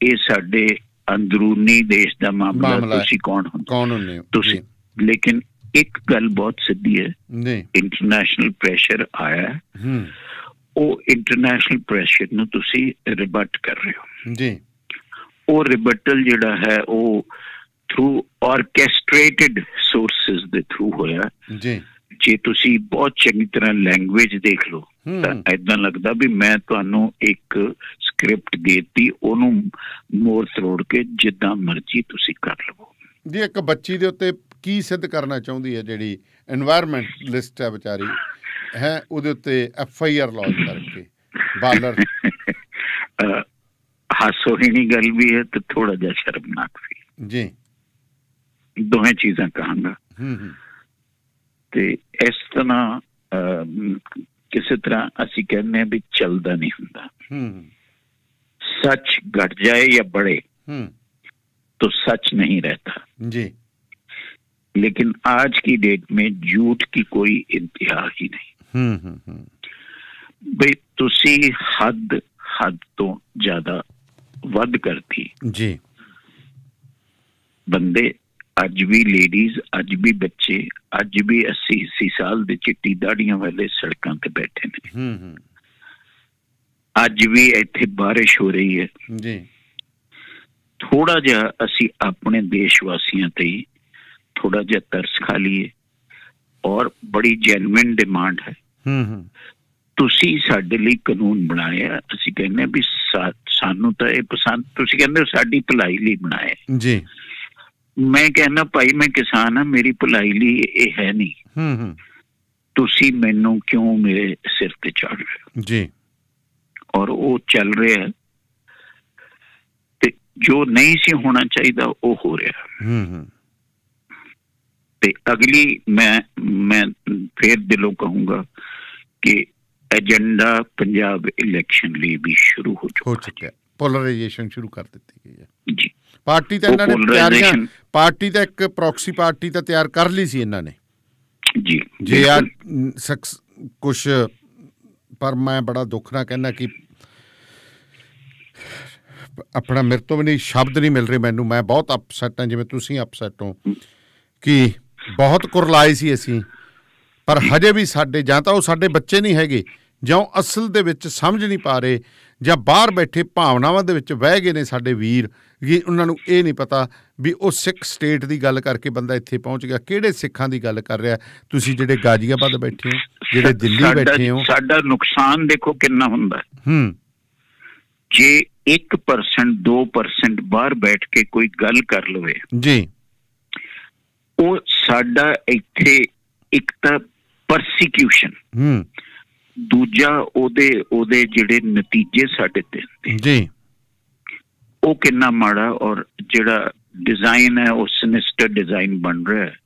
ਇਹ ਸਾਡੇ ਅੰਦਰੂਨੀ ਦੇਸ਼ ਦਾ ਮਾਮਲਾ। ਤੁਸੀਂ ਕੌਣ ਹੋ ਕੌਣ ਹੁੰਨੇ ਹੋ? ਤੁਸੀਂ ਲੇਕਿਨ ਇੱਕ ਗੱਲ ਬਹੁਤ ਸਿੱਧੀ ਹੈ। ਜੀ। ਇੰਟਰਨੈਸ਼ਨਲ ਪ੍ਰੈਸ਼ਰ ਆਇਆ। ਹੂੰ। ਉਹ ਇੰਟਰਨੈਸ਼ਨਲ ਪ੍ਰੈਸ਼ਰ ਨੂੰ ਤੁਸੀਂ ਰਿਬਟ ਕਰ ਰਹੇ ਹੋ। ਜੀ। ਉਹ ਰਿਬਟਲ ਜਿਹੜਾ ਹੈ ਉਹ ਥਰੂ ਆਰਕੈਸਟ੍ਰੇਟਡ ਸੋਰਸਸ ਦੇ ਥਰੂ ਹੋਇਆ। ਜੀ। ਜੇ ਤੁਸੀਂ ਬਹੁਤ ਚੰਗੀ ਤਰ੍ਹਾਂ ਲੈਂਗੁਏਜ ਦੇਖ ਲਓ। ਤਾਂ ਐਦਾਂ ਲੱਗਦਾ ਵੀ ਮੈਂ ਤੁਹਾਨੂੰ ਇੱਕ ਸਕ੍ਰਿਪਟ ਦੇਤੀ ਉਹਨੂੰ ਮੋੜ ਤਰੋੜ ਕੇ ਜਿੱਦਾਂ ਮਰਜ਼ੀ ਤੁਸੀਂ ਕਰ ਲਵੋ। ਜੀ ਇੱਕ ਬੱਚੀ ਦੇ ਉੱਤੇ ਕੀ ਸਿੱਧ ਕਰਨਾ ਚਾਹੁੰਦੀ ਹੈ ਜਿਹੜੀ এনवायरमेंट ਲਿਸਟ ਹੈ ਵਿਚਾਰੀ? ਹੈ ਉਹਦੇ ਉੱਤੇ ਐਫ ਆਈ ਆਰ ਲੌਂਚ ਕਰਕੇ। ਬਾਲਰ। ਹਾਸੋਹੀਣੀ ਗੱਲ ਵੀ ਹੈ ਤੇ ਥੋੜਾ ਜਿਹਾ ਸ਼ਰਮਨਾਕ ਵੀ। ਜੀ। ਦੋਹੇ ਚੀਜ਼ਾਂ ਕਹਾਂਗਾ। ਹੂੰ ਹੂੰ। ਤੇ ਇਸ ਤਰ੍ਹਾਂ ਅਮ, ਕਿਸੇ ਤਰ੍ਹਾਂ ਅਸੀਂ ਕਹਿੰਦੇ ਹਾਂ ਵੀ ਚੱਲਦਾ ਨਹੀਂ ਹੁੰਦਾ ਹੂੰ सच घट जाए या बढ़े हम्म तो सच नहीं रहता जी लेकिन आज की डेट में झूठ की कोई इंतहा ही नहीं हम्म हम्म हम्म ਬਈ ਤੁਸੀਂ ਹੱਦ ਹੱਦ ਤੋਂ ਜ਼ਿਆਦਾ ਵੱਧ ਕਰਤੀ जी ਬੰਦੇ ਅੱਜ ਵੀ ਲੇਡੀਜ਼ ਅੱਜ ਵੀ ਬੱਚੇ ਅੱਜ ਵੀ 80 80 ਸਾਲ ਦੇ ਚਿੱਟੀ ਦਾੜੀਆਂ ਵਾਲੇ ਸੜਕਾਂ ਤੇ ਬੈਠੇ ਨੇ। ਹੂੰ ਹੂੰ। ਅੱਜ ਵੀ ਇੱਥੇ بارش ਹੋ ਰਹੀ ਹੈ। ਜੀ। ਥੋੜਾ ਜਿਹਾ ਅਸੀਂ ਆਪਣੇ ਦੇਸ਼ ਵਾਸੀਆਂ ਤੇ ਥੋੜਾ ਜਿਹਾ ਤਰਸ ਖਾ ਲਈਏ ਔਰ ਬੜੀ ਜੈਨੂਇਨ ਡਿਮਾਂਡ ਹੈ। ਹੂੰ ਹੂੰ। ਤੁਸੀਂ ਸਾਡੇ ਲਈ ਕਾਨੂੰਨ ਬਣਾਇਆ ਅਸੀਂ ਕਹਿੰਦੇ ਵੀ ਸਾਨੂੰ ਤਾਂ ਇਹ ਪਸੰਦ ਤੁਸੀਂ ਕਹਿੰਦੇ ਸਾਡੀ ਭਲਾਈ ਲਈ ਬਣਾਇਆ। ਜੀ। ਮੈਂ ਕਹਿੰਦਾ ਭਾਈ ਮੈਂ ਕਿਸਾਨ ਆ ਮੇਰੀ ਭਲਾਈ ਲਈ ਇਹ ਹੈ ਨਹੀਂ। ਤੁਸੀਂ ਮੈਨੂੰ ਕਿਉਂ ਮੇਰੇ ਸਿਰ ਤੇ ਚੜ ਰਹੇ ਜੀ। ਔਰ ਉਹ ਚੱਲ ਰਿਹਾ ਤੇ ਜੋ ਨਹੀਂ ਸੀ ਹੋਣਾ ਚਾਹੀਦਾ ਉਹ ਹੋ ਰਿਹਾ ਹੂੰ। ਹੂੰ ਤੇ ਅਗਲੀ ਮੈਂ ਮੈਂ ਫੇਰ ਦਿਲੋਂ ਕਹੂੰਗਾ ਕਿ ਏਜੰਡਾ ਪੰਜਾਬ ਇਲੈਕਸ਼ਨ ਲਈ ਵੀ ਸ਼ੁਰੂ ਹੋ ਚੁੱਕਾ ਹੈ ਪੋਲਰਾਈਜੇਸ਼ਨ ਸ਼ੁਰੂ ਕਰ ਦਿੱਤੀ ਗਈ ਹੈ। ਜੀ। ਪਾਰਟੀ ਤਾਂ ਇਹਨਾਂ ਨੇ ਤਿਆਰੀਆਂ ਪਾਰਟੀ ਤਾਂ ਇੱਕ ਪ੍ਰੋਕਸੀ ਪਾਰਟੀ ਤਾਂ ਤਿਆਰ ਕਰ ਲਈ ਸੀ ਇਹਨਾਂ ਨੇ। ਜੀ ਜੇ ਆ ਕੁਝ ਪਰ ਮੈਂ ਬੜਾ ਦੁੱਖ ਨਾਲ ਕਹਿੰਦਾ ਕਿ ਆਪਣਾ ਮੇਰੇ ਤੋਂ ਵੀ ਨਹੀਂ ਸ਼ਬਦ ਨਹੀਂ ਮਿਲ ਰਹੇ ਮੈਨੂੰ। ਮੈਂ ਬਹੁਤ ਅਪਸੈਟ ਹਾਂ ਜਿਵੇਂ ਤੁਸੀਂ ਅਪਸੈਟ ਹੋ। ਕਿ ਬਹੁਤ ਕੁਰਲਾਏ ਸੀ ਅਸੀਂ। ਪਰ ਹਜੇ ਵੀ ਸਾਡੇ ਜਾਂ ਤਾਂ ਉਹ ਸਾਡੇ ਬੱਚੇ ਨਹੀਂ ਹੈਗੇ ਜਾਂ ਅਸਲ ਦੇ ਵਿੱਚ ਸਮਝ ਨਹੀਂ ਪਾ ਰਹੇ ਜਾਂ ਬਾਹਰ ਬੈਠੇ ਭਾਵਨਾਵਾਂ ਦੇ ਵਿੱਚ ਵਹਿ ਗਏ ਨੇ ਸਾਡੇ ਵੀਰ। ਕਿ ਉਹਨਾਂ ਨੂੰ ਇਹ ਨਹੀਂ ਪਤਾ ਵੀ ਉਹ ਸਿੱਖ ਸਟੇਟ ਦੀ ਗੱਲ ਕਰਕੇ ਬੰਦਾ ਇੱਥੇ ਪਹੁੰਚ ਗਿਆ ਕਿਹੜੇ ਸਿੱਖਾਂ ਦੀ ਗੱਲ ਕਰ ਰਿਹਾ? ਤੁਸੀਂ ਜਿਹੜੇ ਗਾਜ਼ੀਆਬਾਦ ਬੈਠੇ ਹੋ ਜਿਹੜੇ ਦਿੱਲੀ ਬੈਠੇ ਹੋ। ਸਾਡਾ ਨੁਕਸਾਨ ਦੇਖੋ ਕਿੰਨਾ ਹੁੰਦਾ। ਹੈ। ਹੂੰ ਜੇ 1% 2% ਬਾਹਰ ਬੈਠ ਕੇ ਕੋਈ ਗੱਲ ਕਰ ਲਵੇ। ਜੀ। ਉਹ ਸਾਡਾ ਇੱਥੇ ਇੱਕ ਤਾਂ ਪਰਸੀਕਿਊਸ਼ਨ ਹੂੰ। ਦੂਜਾ ਉਹਦੇ ਉਹਦੇ ਜਿਹੜੇ ਨਤੀਜੇ ਸਾਡੇ ਤੇ ਜੀ। ਉਹ ਕਿੰਨਾ ਮਾੜਾ ਔਰ ਜਿਹੜਾ ਡਿਜ਼ਾਈਨ ਹੈ ਉਹ ਸਿਨਿਸਟਰ ਡਿਜ਼ਾਈਨ ਬਣ ਰਿਹਾ ਹੈ।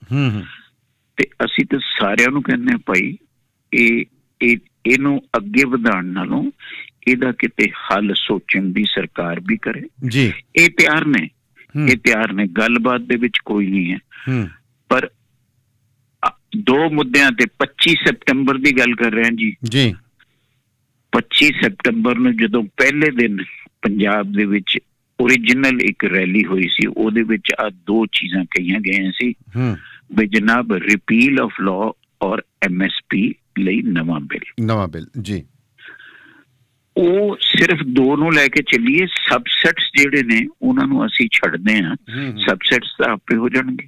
ਤੇ ਅਸੀਂ ਤਾਂ ਸਾਰਿਆਂ ਨੂੰ ਕਹਿੰਦੇ ਹਾਂ ਭਾਈ ਇਹ ਇਹ ਇਹਨੂੰ ਅੱਗੇ ਵਧਾਉਣ ਨਾਲੋਂ ਇਹਦਾ ਕਿਤੇ ਹੱਲ ਸੋਚਣ ਦੀ ਸਰਕਾਰ ਵੀ ਕਰੇ। ਜੀ। ਇਹ ਤਿਆਰ ਨੇ। ਇਹ ਤਿਆਰ ਨੇ। ਗੱਲਬਾਤ ਦੇ ਵਿੱਚ ਕੋਈ ਨਹੀਂ ਹੈ। ਪਰ ਦੋ ਮੁੱਦਿਆਂ ਤੇ 25 ਸਤੰਬਰ ਦੀ ਗੱਲ ਕਰ ਰਹੇ ਹਾਂ ਜੀ। ਜੀ। 25 ਸਤੰਬਰ ਨੂੰ ਜਦੋਂ ਪਹਿਲੇ ਦਿਨ ਪੰਜਾਬ ਦੇ ਵਿੱਚ ਓਰੀਜਨਲ ਇੱਕ ਰੈਲੀ ਹੋਈ ਸੀ ਉਹਦੇ ਵਿੱਚ ਆ ਦੋ ਚੀਜ਼ਾਂ ਕਹੀਆਂ ਗਈਆਂ ਸੀ। ਹੂੰ। ਵੀ ਜਨਾਬ ਰਿਪੀਲ ਆਫ ਲਾਅ ਔਰ ਐਮਐਸਪੀ ਲਈ ਨਵਾਂ ਬਿੱਲ। ਨਵਾਂ ਬਿੱਲ ਜੀ। ਉਹ ਸਿਰਫ ਦੋ ਨੂੰ ਲੈ ਕੇ ਚੱਲੀਏ ਸਬਸੈਟਸ ਜਿਹੜੇ ਨੇ ਉਹਨਾਂ ਨੂੰ ਅਸੀਂ ਛੱਡਦੇ ਹੂੰ। ਸਬਸੈਟਸ ਤਾਂ ਆਪੇ ਹੋ ਜਾਣਗੇ।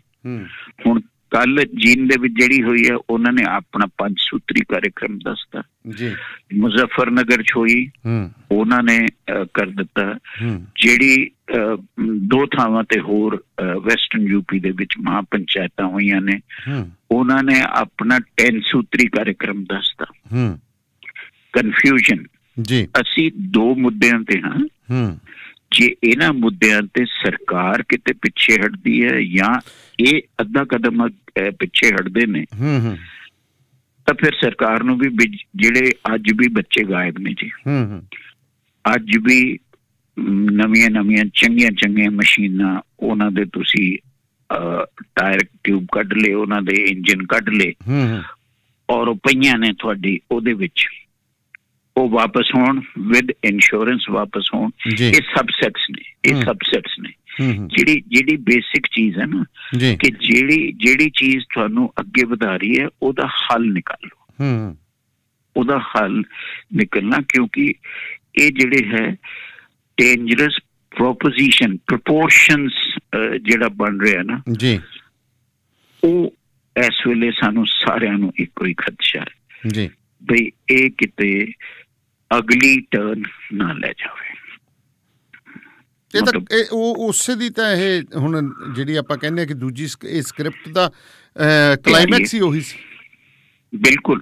ਹੁਣ ਕੱਲ ਜੀਨ ਦੇ ਵਿੱਚ ਜਿਹੜੀ ਹੋਈ ਹੈ ਉਹਨਾਂ ਨੇ ਆਪਣਾ ਪੰਜ ਸੂਤਰੀ ਕਾਰਜਕ੍ਰਮ ਦੱਸਤਾ। ਜੀ। ਮੁਜ਼ੱਫਰਨਗਰ ਚ ਹੋਈ ਹੂੰ। ਉਹਨਾਂ ਨੇ ਕਰ ਦਿੱਤਾ। ਜਿਹੜੀ ਦੋ ਥਾਵਾਂ ਤੇ ਹੋਰ ਵੈਸਟਰਨ ਯੂਪੀ ਦੇ ਵਿੱਚ ਮਹਾ ਪੰਚਾਇਤਾਂ ਹੋਈਆਂ ਨੇ ਉਹਨਾਂ ਨੇ ਆਪਣਾ 10 ਸੂਤਰੀ ਕਾਰਜਕ੍ਰਮ ਦੱਸਤਾ। ਹੂੰ। ਕਨਫਿਊਜ਼ਨ ਜੀ। ਅਸੀਂ ਦੋ ਮੁੱਦਿਆਂ ਤੇ ਹਾਂ। ਹੂੰ। ਜੇ ਇਹਨਾਂ ਮੁੱਦਿਆਂ ਤੇ ਸਰਕਾਰ ਕਿਤੇ ਪਿੱਛੇ ਹਟਦੀ ਹੈ ਜਾਂ ਇਹ ਅੱਧਾ ਕਦਮ ਪਿੱਛੇ ਹਟਦੇ ਨੇ ਹੂੰ ਹੂੰ। ਤਾਂ ਫਿਰ ਸਰਕਾਰ ਨੂੰ ਵੀ ਜਿਹੜੇ ਅੱਜ ਵੀ ਬੱਚੇ ਗਾਇਬ ਨੇ ਜੀ। ਹੂੰ ਹੂੰ। ਅੱਜ ਵੀ ਨਵੀਆਂ ਨਵੀਆਂ ਚੰਗੀਆਂ ਚੰਗੀਆਂ ਮਸ਼ੀਨਾਂ ਉਹਨਾਂ ਦੇ ਤੁਸੀਂ ਟਾਇਰ ਟਿਊਬ ਕੱਢ ਲਏ ਉਹਨਾਂ ਦੇ ਇੰਜਨ ਕੱਢ ਲਏ ਹੂੰ ਹੂੰ। ਔਰ ਉਹ ਪਈਆਂ ਨੇ ਤੁਹਾਡੀ ਉਹਦੇ ਵਿੱਚ। ਉਹ ਵਾਪਸ ਹੋਣ ਵਿਦ ਇੰਸ਼ੋਰੈਂਸ ਵਾਪਸ ਹੋਣ। ਇਹ ਸਬਸੈਟਸ ਨੇ ਇਹ। ਸਬਸੈਟਸ ਨੇ। ਜਿਹੜੀ ਜਿਹੜੀ ਬੇਸਿਕ ਚੀਜ਼ ਹੈ ਨਾ ਕਿ ਜਿਹੜੀ ਜਿਹੜੀ ਚੀਜ਼ ਤੁਹਾਨੂੰ ਅੱਗੇ ਵਧਾ ਰਹੀ ਹੈ ਉਹਦਾ ਹੱਲ ਨਿਕਾਲੋ। ਹੂੰ। ਹੂੰ ਉਹਦਾ ਹੱਲ ਨਿਕਲਣਾ ਕਿਉਂਕਿ ਇਹ ਜਿਹੜੇ ਹੈ ਡੇਂਜਰਸ ਪ੍ਰੋਪੋਜੀਸ਼ਨ ਪ੍ਰੋਪੋਰਸ਼ਨਸ ਜਿਹੜਾ ਬਣ ਰਿਹਾ ਨਾ ਜੀ। ਉਹ ਇਸ ਵੇਲੇ ਸਾਨੂੰ ਸਾਰਿਆਂ ਨੂੰ ਇੱਕੋ ਹੀ ਖਦਸ਼ਾ ਹੈ। ਜੀ। ਬਈ ਇਹ ਕਿਤੇ ਅਗਲੀ ਟਰਨ ਨਾ ਲੈ ਜਾਵੇ। ਇਹ ਤਾਂ ਉਹ ਉਸੇ ਦੀ ਤਾਂ ਇਹ ਹੁਣ ਜਿਹੜੀ ਆਪਾਂ ਕਹਿੰਦੇ ਆ ਕਿ ਦੂਜੀ ਇਹ ਸਕ੍ਰਿਪਟ ਦਾ ਕਲਾਈਮੈਕਸ ਹੀ ਉਹੀ ਸੀ। ਬਿਲਕੁਲ।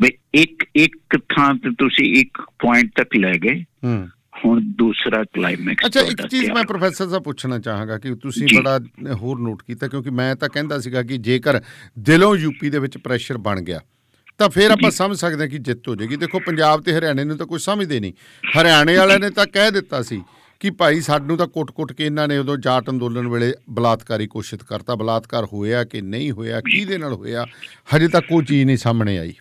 ਬਈ ਇੱਕ ਇੱਕ ਥਾਂ ਤੇ ਤੁਸੀਂ ਇੱਕ ਪੁਆਇੰਟ ਤੱਕ ਲੈ ਗਏ। ਹੁਣ ਦੂਸਰਾ ਕਲਾਈਮੈਕਸ ਅੱਛਾ ਇੱਕ ਚੀਜ਼ ਮੈਂ ਪ੍ਰੋਫੈਸਰ ਸਾਹਿਬ ਪੁੱਛਣਾ ਚਾਹਾਂਗਾ ਕਿ ਤੁਸੀਂ। ਬੜਾ ਹੋਰ ਨੋਟ ਕੀਤਾ ਕਿਉਂਕਿ ਮੈਂ ਤਾਂ ਕਹਿੰਦਾ ਸੀਗਾ ਕਿ ਜੇਕਰ ਦਿਲੋਂ ਯੂਪੀ ਦੇ ਵਿੱਚ ਪ੍ਰੈਸ਼ਰ ਬਣ ਗਿਆ ਤਾਂ ਫਿਰ ਆਪਾਂ ਸਮਝ ਸਕਦੇ ਹਾਂ ਕਿ ਜਿੱਤ ਹੋ ਜਾਏਗੀ। ਦੇਖੋ ਪੰਜਾਬ ਤੇ ਹਰਿਆਣੇ ਨੂੰ ਤਾਂ ਕੋਈ ਸਮਝਦੇ ਨਹੀਂ। ਹਰਿਆਣੇ ਵਾਲਿਆਂ ਨੇ ਤਾਂ ਕਹਿ ਦਿੱਤਾ ਸੀ ਕਿ ਭਾਈ ਸਾਨੂੰ ਤਾਂ ਕੁੱਟ-ਕੁੱਟ ਕੇ ਇਹਨਾਂ ਨੇ ਉਦੋਂ ਜਾਟ ਅੰਦੋਲਨ ਵੇਲੇ ਬਲਾਤਕਾਰੀ ਕੋਸ਼ਿਸ਼ ਕਰਤਾ। ਬਲਾਤਕਾਰ ਹੋਇਆ ਕਿ ਨਹੀਂ ਹੋਇਆ ਕਿਹਦੇ ਨਾਲ ਹੋਇਆ ਹਜੇ ਤੱਕ ਕੋਈ ਚੀਜ਼ ਨਹੀਂ ਸਾਹਮਣੇ ਆਈ।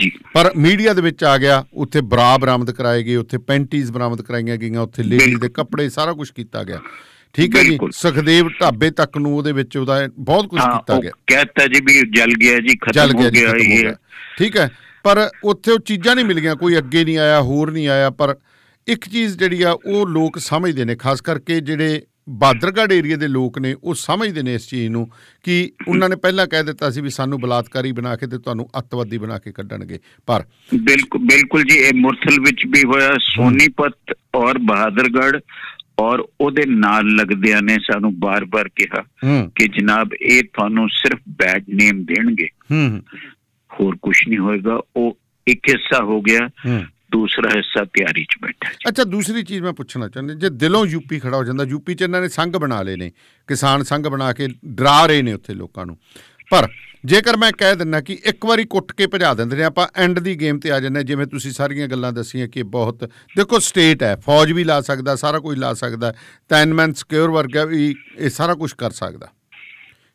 ਜੀ। ਪਰ ਮੀਡੀਆ ਦੇ ਵਿੱਚ ਆ ਗਿਆ ਉੱਥੇ ਬਰਾ ਬਰਾਮਦ ਕਰਾਏ ਗਏ ਉੱਥੇ ਪੈਂਟੀਜ਼ ਬਰਾਮਦ ਕਰਾਈਆਂ ਗਈਆਂ ਉੱਥੇ ਲੇਡੀ ਦੇ ਕੱਪੜੇ ਸਾਰਾ ਕੁਝ ਕੀਤਾ ਗਿਆ। ਠੀਕ ਹੈ ਜੀ। ਸੁਖਦੇਵ ਢਾਬੇ ਤੱਕ ਨੂੰ ਉਹਦੇ ਵਿੱਚ ਉਹਦਾ ਬਹੁਤ ਕੁਝ ਕੀਤਾ ਗਿਆ। ਕਹਿਤਾ ਜੀ ਵੀ ਜਲ ਗਿਆ ਜੀ ਖਤਮ ਹੋ ਗਿਆ ਇਹ। ਠੀਕ ਹੈ ਪਰ ਉੱਥੇ ਉਹ ਚੀਜ਼ਾਂ ਨਹੀਂ ਮਿਲੀਆਂ ਕੋਈ ਅੱਗੇ ਨਹੀਂ ਆਇਆ ਹੋਰ ਨਹੀਂ ਆਇਆ ਪਰ ਇੱਕ ਚੀਜ਼ ਜਿਹੜੀ ਆ ਉਹ ਲੋਕ ਸਮਝਦੇ ਨੇ ਖਾਸ ਕਰਕੇ ਜਿਹੜੇ ਬਾਦਰਗੜ੍ਹ ਏਰੀਆ ਦੇ ਲੋਕ ਨੇ ਉਹ ਸਮਝਦੇ ਨੇ ਇਸ ਚੀਜ਼ ਨੂੰ ਕਿ ਉਹਨਾਂ ਨੇ ਪਹਿਲਾਂ ਕਹਿ ਦਿੱਤਾ ਸੀ ਵੀ ਸਾਨੂੰ ਬਲਾਤਕਾਰੀ ਬਣਾ ਕੇ ਤੇ ਤੁਹਾਨੂੰ ਅੱਤਵਾਦੀ ਬਣਾ ਕੇ ਕੱਢਣਗੇ ਪਰ ਬਿਲਕੁਲ ਬਿਲਕੁਲ ਜੀ ਇਹ ਮੁਰਥਲ ਵਿੱਚ ਵੀ ਹੋਇਆ ਸੋਨੀਪਤ ਔਰ ਬਹਾਦਰਗੜ੍ਹ ਔਰ ਉਹਦੇ ਨਾਲ ਲੱਗਦਿਆਂ ਨੇ ਸਾਨੂੰ ਬਾਰ-ਬਾਰ ਕਿਹਾ ਕਿ ਜਨਾਬ ਇਹ ਤੁਹਾਨੂੰ ਸਿਰਫ ਬੈਡ ਨੇਮ ਦੇਣਗੇ। ਹੋਰ ਕੁਝ ਨਹੀਂ ਹੋਏਗਾ। ਉਹ ਇੱਕ ਹਿੱਸਾ ਹੋ ਗਿਆ ਦੂਸਰਾ ਹਿੱਸਾ ਤਿਆਰੀ 'ਚ ਬੈਠਾ। ਅੱਛਾ ਦੂਸਰੀ ਚੀਜ਼ ਮੈਂ ਪੁੱਛਣਾ ਚਾਹੁੰਦਾ ਜੇ ਦਿਲੋਂ ਯੂਪੀ ਖੜਾ ਹੋ ਜਾਂਦਾ ਯੂਪੀ 'ਚ ਇਹਨਾਂ ਨੇ ਸੰਘ ਬਣਾ ਲਏ ਨੇ ਕਿਸਾਨ ਸੰਘ ਬਣਾ ਕੇ ਡਰਾ ਰਹੇ ਨੇ ਉੱਥੇ ਲੋਕਾਂ ਨੂੰ। ਪਰ ਜੇਕਰ ਮੈਂ ਕਹਿ ਦਿੰਨਾ ਕਿ ਇੱਕ ਵਾਰੀ ਕੁੱਟ ਕੇ ਭਜਾ ਦਿੰਦੇ ਨੇ ਆਪਾਂ ਐਂਡ ਦੀ ਗੇਮ ਤੇ ਆ ਜਾਂਦੇ ਹਾਂ, ਜਿਵੇਂ ਤੁਸੀਂ ਸਾਰੀਆਂ ਗੱਲਾਂ ਦੱਸੀਆਂ ਕਿ ਬਹੁਤ ਦੇਖੋ ਸਟੇਟ ਹੈ ਫੌਜ ਵੀ ਲਾ ਸਕਦਾ ਸਾਰਾ ਕੁਝ ਲਾ ਸਕਦਾ ਤੈਨਮੈਨ ਸਿਕਿਉਰ ਵਰਗਾ ਵੀ ਇਹ ਸਾਰਾ ਕੁਝ ਕਰ ਸਕਦਾ।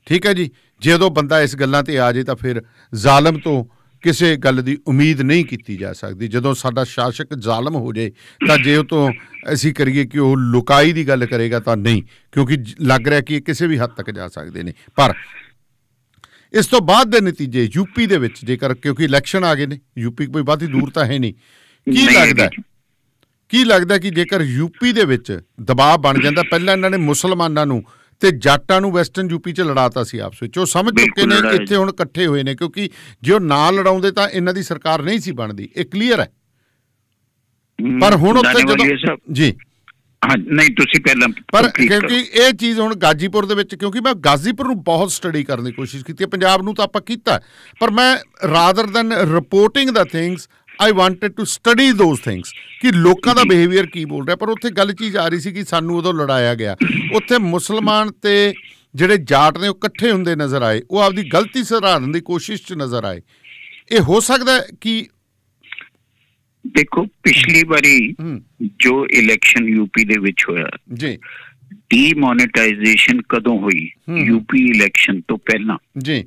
ਠੀਕ ਹੈ ਜੀ? ਜਦੋਂ ਬੰਦਾ ਇਸ ਗੱਲਾਂ ਤੇ ਆ ਜੇ ਤਾਂ ਫਿਰ ਜ਼ਾਲਮ ਤੋਂ ਕਿਸੇ ਗੱਲ ਦੀ ਉਮੀਦ ਨਹੀਂ ਕੀਤੀ ਜਾ ਸਕਦੀ। ਜਦੋਂ ਸਾਡਾ ਸ਼ਾਸਕ ਜ਼ਾਲਮ ਹੋ ਜਾਏ ਤਾਂ ਜੇ ਉਹ ਤੋਂ ਅਸੀਂ ਕਰੀਏ ਕਿ ਉਹ ਲੁਕਾਈ ਦੀ ਗੱਲ ਕਰੇਗਾ ਤਾਂ ਨਹੀਂ ਕਿਉਂਕਿ ਲੱਗ ਰਿਹਾ ਕਿ ਇਹ ਕਿਸੇ ਵੀ ਹੱਦ ਤੱਕ ਜਾ ਸਕਦੇ ਨੇ। ਪਰ ਇਸ ਤੋਂ ਬਾਅਦ ਦੇ ਨਤੀਜੇ ਯੂਪੀ ਦੇ ਵਿੱਚ ਜੇਕਰ ਕਿਉਂਕਿ ਇਲੈਕਸ਼ਨ ਆ ਗਏ ਨੇ ਯੂਪੀ ਕੋਈ ਬਹੁਤੀ ਦੂਰ ਤਾਂ ਹੈ ਨਹੀਂ। ਕੀ ਲੱਗਦਾ? ਕੀ ਲੱਗਦਾ ਕਿ ਜੇਕਰ ਯੂਪੀ ਦੇ ਵਿੱਚ ਦਬਾਅ ਬਣ ਜਾਂਦਾ ਪਹਿਲਾਂ ਇਹਨਾਂ ਨੇ ਮੁਸਲਮਾਨਾਂ ਨੂੰ ਤੇ ਜਾਟਾਂ ਨੂੰ ਵੈਸਟਰਨ ਯੂਪੀ 'ਚ ਲੜਾਤਾ ਸੀ ਆਪਸ ਵਿੱਚ। ਉਹ ਸਮਝ ਚੁੱਕੇ ਨੇ ਇੱਥੇ ਹੁਣ ਇਕੱਠੇ ਹੋਏ ਨੇ ਕਿਉਂਕਿ ਜੇ ਉਹ ਨਾ ਲੜਾਉਂਦੇ ਤਾਂ ਇਹਨਾਂ ਦੀ ਸਰਕਾਰ ਨਹੀਂ ਸੀ ਬਣਦੀ। ਇਹ ਕਲੀਅਰ ਹੈ। ਪਰ ਹੁਣ ਉੱਥੇ ਜਦੋਂ ਜੀ। ਹਾਂ ਨਹੀਂ ਤੁਸੀਂ ਪਹਿਲਾਂ ਪਰ। ਕਿਉਂਕਿ ਇਹ ਚੀਜ਼ ਹੁਣ ਗਾਜੀਪੁਰ ਦੇ ਵਿੱਚ ਕਿਉਂਕਿ ਮੈਂ ਗਾਜ਼ੀਪੁਰ ਨੂੰ ਬਹੁਤ ਸਟੱਡੀ ਕਰਨ ਦੀ ਕੋਸ਼ਿਸ਼ ਕੀਤੀ ਹੈ ਪੰਜਾਬ ਨੂੰ ਤਾਂ ਆਪਾਂ ਕੀਤਾ ਪਰ ਮੈਂ rather than reporting the things I wanted to study those things ਕਿ ਲੋਕਾਂ ਦਾ ਬਿਹੇਵੀਅਰ ਕੀ ਬੋਲ ਰਿਹਾ। ਪਰ ਉੱਥੇ ਗੱਲ ਚੀਜ਼ ਆ ਰਹੀ ਸੀ ਕਿ ਸਾਨੂੰ ਉਦੋਂ ਲੜਾਇਆ ਗਿਆ। ਉੱਥੇ ਮੁਸਲਮਾਨ ਤੇ ਜਿਹੜੇ ਜਾਟ ਨੇ ਉਹ ਇਕੱਠੇ ਹੁੰਦੇ ਨਜ਼ਰ ਆਏ। ਉਹ ਆਪਦੀ ਗਲਤੀ ਸੁਧਾਰਨ ਦੀ ਕੋਸ਼ਿਸ਼ 'ਚ ਨਜ਼ਰ ਆਏ। ਇਹ ਹੋ ਸਕਦਾ ਹੈ ਕਿ ਦੇਖੋ ਪਿਛਲੀ ਵਾਰੀ ਜੋ ਇਲੈਕਸ਼ਨ ਯੂਪੀ ਦੇ ਵਿੱਚ ਹੋਇਆ ਜੀ। ਡੀਮੋਨੇਟਾਈਜੇਸ਼ਨ ਕਦੋਂ ਹੋਈ। ਯੂਪੀ ਇਲੈਕਸ਼ਨ ਤੋਂ ਪਹਿਲਾਂ। ਜੀ।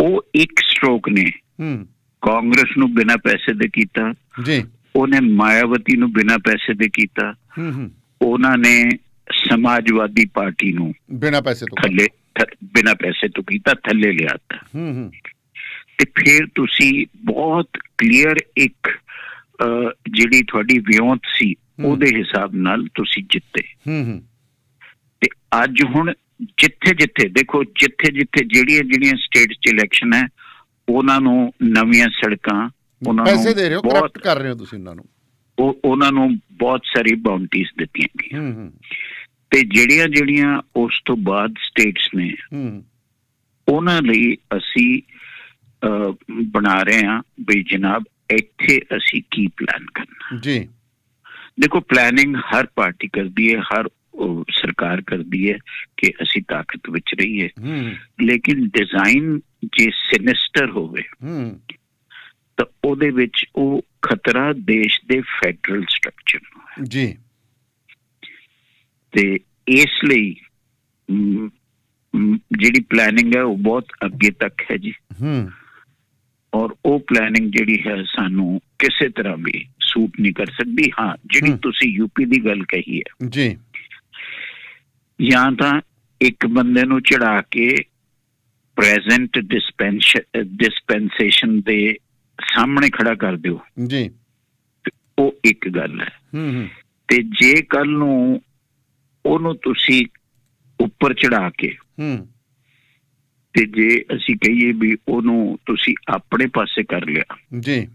ਉਹ ਇੱਕ ਸਟ੍ਰੋਕ ਨੇ। ਹੂੰ ਕਾਂਗਰਸ ਨੂੰ ਬਿਨਾਂ ਪੈਸੇ ਦੇ ਕੀਤਾ। ਜੀ। ਉਹਨੇ ਮਾਇਆਵਤੀ ਨੂੰ ਬਿਨਾਂ ਪੈਸੇ ਦੇ ਕੀਤਾ। ਹੂੰ ਹੂੰ ਉਹਨਾਂ ਨੇ ਸਮਾਜਵਾਦੀ ਪਾਰਟੀ ਨੂੰ ਬਿਨਾਂ ਪੈਸੇ ਤੋਂ ਥੱਲੇ ਬਿਨਾਂ ਪੈਸੇ ਤੋਂ ਕੀਤਾ ਥੱਲੇ ਲਿਆਤਾ ਹੂੰ ਹੂੰ ਤੇ ਫਿਰ ਤੁਸੀਂ ਬਹੁਤ ਕਲੀਅਰ ਇੱਕ ਜਿਹੜੀ ਤੁਹਾਡੀ ਵਿਉਂਤ ਸੀ। ਉਹਦੇ ਹਿਸਾਬ ਨਾਲ ਤੁਸੀਂ ਜਿੱਤੇ। ਹੂੰ ਹੂੰ। ਤੇ ਅੱਜ ਹੁਣ ਜਿੱਥੇ ਜਿੱਥੇ ਦੇਖੋ ਜਿੱਥੇ ਜਿੱਥੇ ਜਿਹੜੀਆਂ ਜਿਹੜੀਆਂ ਸਟੇਟਸ 'ਚ ਇਲੈਕਸ਼ਨ ਹੈ ਉਹਨਾਂ ਨੂੰ ਨਵੀਆਂ ਸੜਕਾਂ ਉਹਨਾਂ ਪੈਸੇ ਨੂੰ ਦੇ ਰਹੇ ਹੋ ਕਰਪਟ ਕਰ ਰਹੇ ਹੋ ਤੁਸੀਂ ਉਹਨਾਂ ਨੂੰ। ਉਹ- ਉਹਨਾਂ ਨੂੰ ਬਹੁਤ ਸਾਰੀ ਬਾਉਂਟੀਜ਼ ਦਿੱਤੀਆਂ ਗਈਆਂ। ਹੂੰ ਹੂੰ। ਤੇ ਜਿਹੜੀਆਂ ਜਿਹੜੀਆਂ ਉਸ ਤੋਂ ਬਾਅਦ ਸਟੇਟਸ ਨੇ ਹੂੰ। ਉਹਨਾਂ ਲਈ ਅਸੀਂ ਬਣਾ ਰਹੇ ਹਾਂ ਵੀ ਜਨਾਬ ਇੱਥੇ ਅਸੀਂ ਕੀ ਪਲਾਨ ਕਰਨਾ? ਜੀ। ਦੇਖੋ ਪਲੈਨਿੰਗ ਹਰ ਪਾਰਟੀ ਕਰਦੀ ਹੈ ਹਰ ਸਰਕਾਰ ਕਰਦੀ ਹੈ ਕਿ ਅਸੀਂ ਤਾਕਤ ਵਿੱਚ ਰਹੀਏ। ਲੇਕਿਨ ਡਿਜ਼ਾਈਨ ਜੇ ਸਿਨਿਸਟਰ ਹੋਵੇ ਤਾਂ ਉਹਦੇ ਵਿੱਚ ਉਹ ਖਤਰਾ ਦੇਸ਼ ਦੇ ਫੈਡਰਲ ਸਟਰਕਚਰ ਨੂੰ ਹੈ। ਜੀ। ਤੇ ਇਸ ਲਈ ਜਿਹੜੀ ਪਲੈਨਿੰਗ ਹੈ ਉਹ ਬਹੁਤ ਅੱਗੇ ਤੱਕ ਹੈ ਜੀ। ਹੂੰ। ਔਰ ਉਹ ਪਲੈਨਿੰਗ ਜਿਹੜੀ ਹੈ ਸਾਨੂੰ ਕਿਸੇ ਤਰ੍ਹਾਂ ਵੀ ਸੂਟ ਨਹੀਂ ਕਰ ਸਕਦੀ। ਹਾਂ ਜਿਹੜੀ। ਤੁਸੀਂ ਯੂਪੀ ਦੀ ਗੱਲ ਕਹੀ ਹੈ। ਜੀ। ਜਾਂ ਤਾਂ ਇੱਕ ਬੰਦੇ ਨੂੰ ਚੜਾ ਕੇ ਪ੍ਰੈਜ਼ੈਂਟ ਡਿਸਪੈਂਸੇਸ਼ਨ ਦੇ ਸਾਹਮਣੇ ਖੜਾ ਕਰ ਦਿਓ। ਜੀ। ਉਹ ਇੱਕ ਗੱਲ ਹੈ। ਹੂੰ ਹੂੰ। ਤੇ ਜੇ ਕੱਲ ਨੂੰ ਉਹਨੂੰ ਤੁਸੀਂ ਉੱਪਰ ਚੜਾ ਕੇ ਹੂੰ। ਤੇ ਜੇ ਅਸੀਂ ਕਹੀਏ ਵੀ ਉਹਨੂੰ ਤੁਸੀਂ ਆਪਣੇ ਪਾਸੇ ਕਰ ਲਿਆ ਜੀ।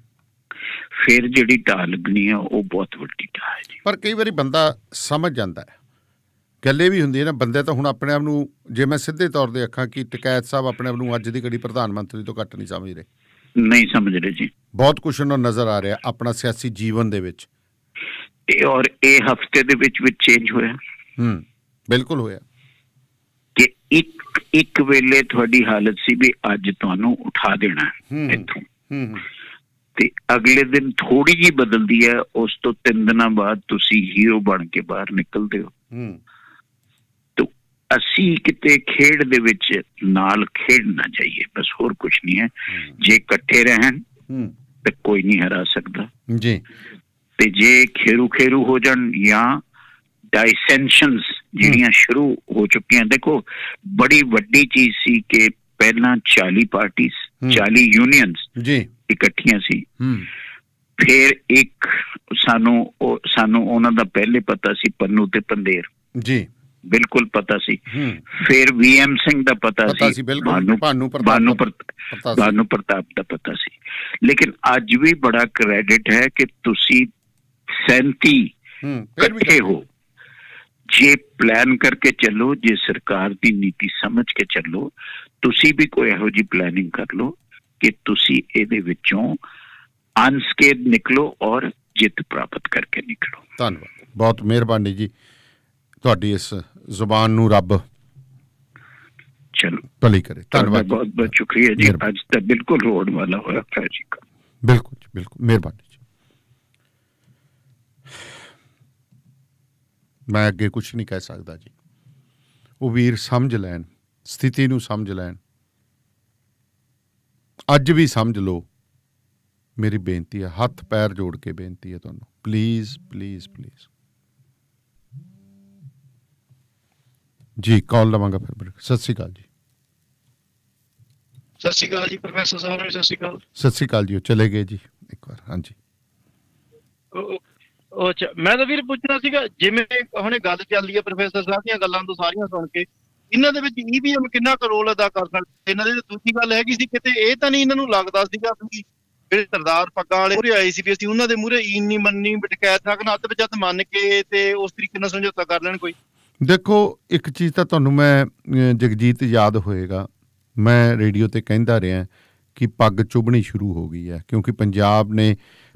ਫਿਰ ਜਿਹੜੀ ਢਾਹ ਲੱਗਣੀ ਆ ਉਹ ਬਹੁਤ ਵੱਡੀ ਢਾਹ ਹੈ ਜੀ। ਪਰ ਕਈ ਵਾਰੀ ਬੰਦਾ ਸਮਝ ਜਾਂਦਾ ਹੈ। ਗੱਲੇ ਵੀ ਹੁੰਦੀ ਹੈ ਨਾ ਬੰਦੇ ਤਾਂ ਹੁਣ ਆਪਣੇ ਆਪ ਨੂੰ ਜੇ ਮੈਂ ਸਿੱਧੇ ਤੌਰ ਤੇ ਆਖਾਂ ਕਿ ਟਕੈਤ ਸਾਹਿਬ ਆਪਣੇ ਆਪ ਨੂੰ ਅੱਜ ਦੀ ਘੜੀ ਪ੍ਰਧਾਨ ਮੰਤਰੀ ਤੋਂ ਘੱਟ ਨਹੀਂ ਸਮਝ ਰਹੇ। ਨਹੀਂ ਸਮਝ ਰਹੇ ਜੀ। ਬਹੁਤ ਕੁਝ ਉਹਨਾਂ ਨਜ਼ਰ ਆ ਰਿਹਾ ਆਪਣਾ ਸਿਆਸੀ ਜੀਵਨ ਦੇ ਵਿੱਚ। ਇਹ ਔਰ ਇਹ ਹਫ਼ਤੇ ਦੇ ਵਿੱਚ ਵਿੱਚ ਚੇਂਜ ਹੋਇਆ। ਹੂੰ ਬਿਲਕੁਲ ਹੋਇਆ। ਇੱਕ ਇੱਕ ਵੇਲੇ ਤੁਹਾਡੀ ਹਾਲਤ ਸੀ ਵੀ ਅੱਜ ਤੁਹਾਨੂੰ ਉਠਾ ਦੇਣਾ। ਇੱਥੋਂ। ਤੇ ਅਗਲੇ ਦਿਨ ਥੋੜੀ ਜੀ ਬਦਲਦੀ ਹੈ ਉਸ ਤੋਂ ਤਿੰਨ ਦਿਨਾਂ ਬਾਅਦ ਤੁਸੀਂ ਹੀਰੋ ਬਣ ਕੇ ਬਾਹਰ ਨਿਕਲਦੇ ਹੋ। ਤੇ ਅਸੀਂ ਕਿਤੇ ਖੇਡ ਦੇ ਵਿੱਚ ਨਾਲ ਖੇਡਣਾ ਚਾਹੀਏ ਬਸ ਹੋਰ ਕੁਝ ਨਹੀਂ ਹੈ। ਜੇ ਇਕੱਠੇ ਰਹਿਣ ਤੇ ਕੋਈ ਨਹੀਂ ਹਰਾ ਸਕਦਾ। ਜੀ। ਤੇ ਜੇ ਖੇਰੂ ਖੇਰੂ ਹੋ ਜਾਣ ਜਾਂ ਡਾਈਸੈਂਸ਼ਨਸ ਜਿਹੜੀਆਂ ਸ਼ੁਰੂ ਹੋ ਚੁੱਕੀਆਂ। ਦੇਖੋ ਬੜੀ ਵੱਡੀ ਚੀਜ਼ ਸੀ ਕਿ ਪਹਿਲਾਂ 40 ਪਾਰਟੀਆਂ ਹੂੰ। 40 ਯੂਨੀਅਨਸ ਜੀ। ਇਕੱਠੀਆਂ ਸੀ। ਫਿਰ ਇੱਕ ਸਾਨੂੰ ਉਹ ਸਾਨੂੰ ਉਹਨਾਂ ਦਾ ਪਹਿਲੇ ਪਤਾ ਸੀ ਪੰਨੂ ਤੇ ਪੰਦੇਰ। ਜੀ। ਬਿਲਕੁਲ ਪਤਾ ਸੀ। ਫਿਰ ਵੀਐਮ ਸਿੰਘ ਦਾ ਪਤਾ ਪਤਾ ਸੀ ਸੀ, ਬਿਲਕੁਲ। ਭਾਨੂੰ ਪ੍ਰਤਾਪ ਭਾਨੂੰ ਪ੍ਰਤਾਪ ਦਾ ਪਤਾ ਸੀ। ਲੇਕਿਨ ਅੱਜ ਵੀ ਬੜਾ ਕ੍ਰੈਡਿਟ ਹੈ ਕਿ ਤੁਸੀਂ 37 ਹੂੰ ਫਿਰ ਵੀ ਇਕੱਠੇ ਹੋ। ਜੇ ਪਲਾਨ ਕਰਕੇ ਚੱਲੋ ਜੇ ਸਰਕਾਰ ਦੀ ਨੀਤੀ ਸਮਝ ਕੇ ਚੱਲੋ ਤੁਸੀਂ ਵੀ ਕੋਈ ਇਹੋ ਜੀ ਪਲੈਨਿੰਗ ਕਰ ਲਓ ਕਿ ਤੁਸੀਂ ਇਹਦੇ ਵਿੱਚੋਂ ਅਨਸਕੇਡ ਨਿਕਲੋ ਔਰ ਜਿੱਤ ਪ੍ਰਾਪਤ ਕਰਕੇ ਨਿਕਲੋ। ਧੰਨਵਾਦ। ਬਹੁਤ ਮਿਹਰਬਾਨੀ ਜੀ। ਤੁਹਾਡੀ ਇਸ ਜ਼ੁਬਾਨ ਨੂੰ ਰੱਬ ਚਲੋ। ਭਲੀ ਕਰੇ। ਧੰਨਵਾਦ। ਬਹੁਤ ਬਹੁਤ ਸ਼ੁਕਰੀਆ ਜੀ। ਅੱਜ ਤਾਂ ਬਿਲਕੁਲ ਰੋਡ ਵਾਲਾ ਹੋਇਆ ਹੈ ਜੀ। का। ਬਿਲਕੁਲ ਬਿਲਕੁਲ। ਮਿਹਰਬਾਨੀ। ਮੈਂ ਅੱਗੇ ਕੁਝ ਨਹੀਂ ਕਹਿ ਸਕਦਾ ਜੀ। ਉਹ ਵੀਰ ਸਮਝ ਲੈਣ ਸਥਿਤੀ ਨੂੰ ਸਮਝ ਲੈਣ। ਅੱਜ ਵੀ ਸਮਝ ਲਓ। ਮੇਰੀ ਬੇਨਤੀ ਹੈ ਹੱਥ ਪੈਰ ਜੋੜ ਕੇ ਬੇਨਤੀ ਹੈ ਤੁਹਾਨੂੰ। ਪਲੀਜ਼ ਪਲੀਜ਼ ਪਲੀਜ਼ ਜੀ ਕਾਲ ਲਵਾਂਗਾ ਫਿਰ ਫਿਰ। ਸਤਿ ਸ਼੍ਰੀ ਅਕਾਲ ਜੀ। ਸਤਿ ਸ਼੍ਰੀ ਅਕਾਲ ਜੀ ਪ੍ਰੋਫੈਸਰ ਸਾਹਿਬ ਸਤਿ ਸ਼੍ਰੀ ਅਕਾਲ। ਸਤਿ ਸ਼੍ਰੀ ਅਕਾਲ ਜੀ ਉਹ ਚਲੇ ਗਏ ਜੀ ਇੱਕ ਵਾਰ ਹਾਂਜੀ। ਉਹ- ਮੈਂ ਤਾਂ ਵੀਰ ਪੁੱਛਣਾ ਸੀਗਾ, ਜਿਵੇਂ ਹੁਣ ਗੱਲ ਚੱਲਦੀ ਹੈ ਪ੍ਰੋਫੈਸਰ ਸਾਹਿਬ ਦੀਆਂ ਗੱਲਾਂ ਤੋਂ ਸਾਰੀਆਂ ਸੁਣ ਕੇ, ਇਹਨਾਂ ਦੇ ਵਿੱਚ ਈਵੀਐਮ ਕਿੰਨਾ ਕੁ ਰੋਲ ਅਦਾ ਕਰ ਸਕਦੇ? ਇਹਨਾਂ ਦੀ ਦੂਜੀ ਗੱਲ ਹੈਗੀ ਸੀ ਕਿਤੇ, ਇਹ ਤਾਂ ਨਹੀਂ ਇਹਨਾਂ ਨੂੰ ਲੱਗਦਾ ਸੀਗਾ ਵੀ ਜਿਹੜੇ ਸਰਦਾਰ ਪੱਗਾਂ ਵਾਲੇ ਮੂਹਰੇ ਆਏ ਸੀ ਵੀ ਅਸੀਂ ਉਹਨਾਂ ਦੇ ਮੂਹਰੇ ਈਨ ਨਹੀਂ ਮੰਨਣੀ ਬਟਕੈਤ ਸਕਣ ਅੱਧ ਬਜਤ ਮੰਨ ਕੇ ਤੇ ਉਸ ਤਰੀਕੇ ਨਾਲ ਸਮਝੌਤਾ ਕਰ ਲੈਣ ਕੋਈ। ਦੇਖੋ, ਇੱਕ ਚੀਜ਼ ਤਾਂ ਤੁਹਾਨੂੰ ਮੈਂ ਜਗਜੀਤ ਯਾਦ ਹੋਏਗਾ। ਮੈਂ ਰੇਡੀਓ ਤੇ ਕਹਿੰਦਾ ਰਿਹਾ ਕਿ ਪੱਗ ਚੁਭਣੀ ਸ਼ੁਰੂ ਹੋ ਗਈ ਹੈ, ਕਿਉਂਕਿ ਪੰਜਾਬ ਨੇ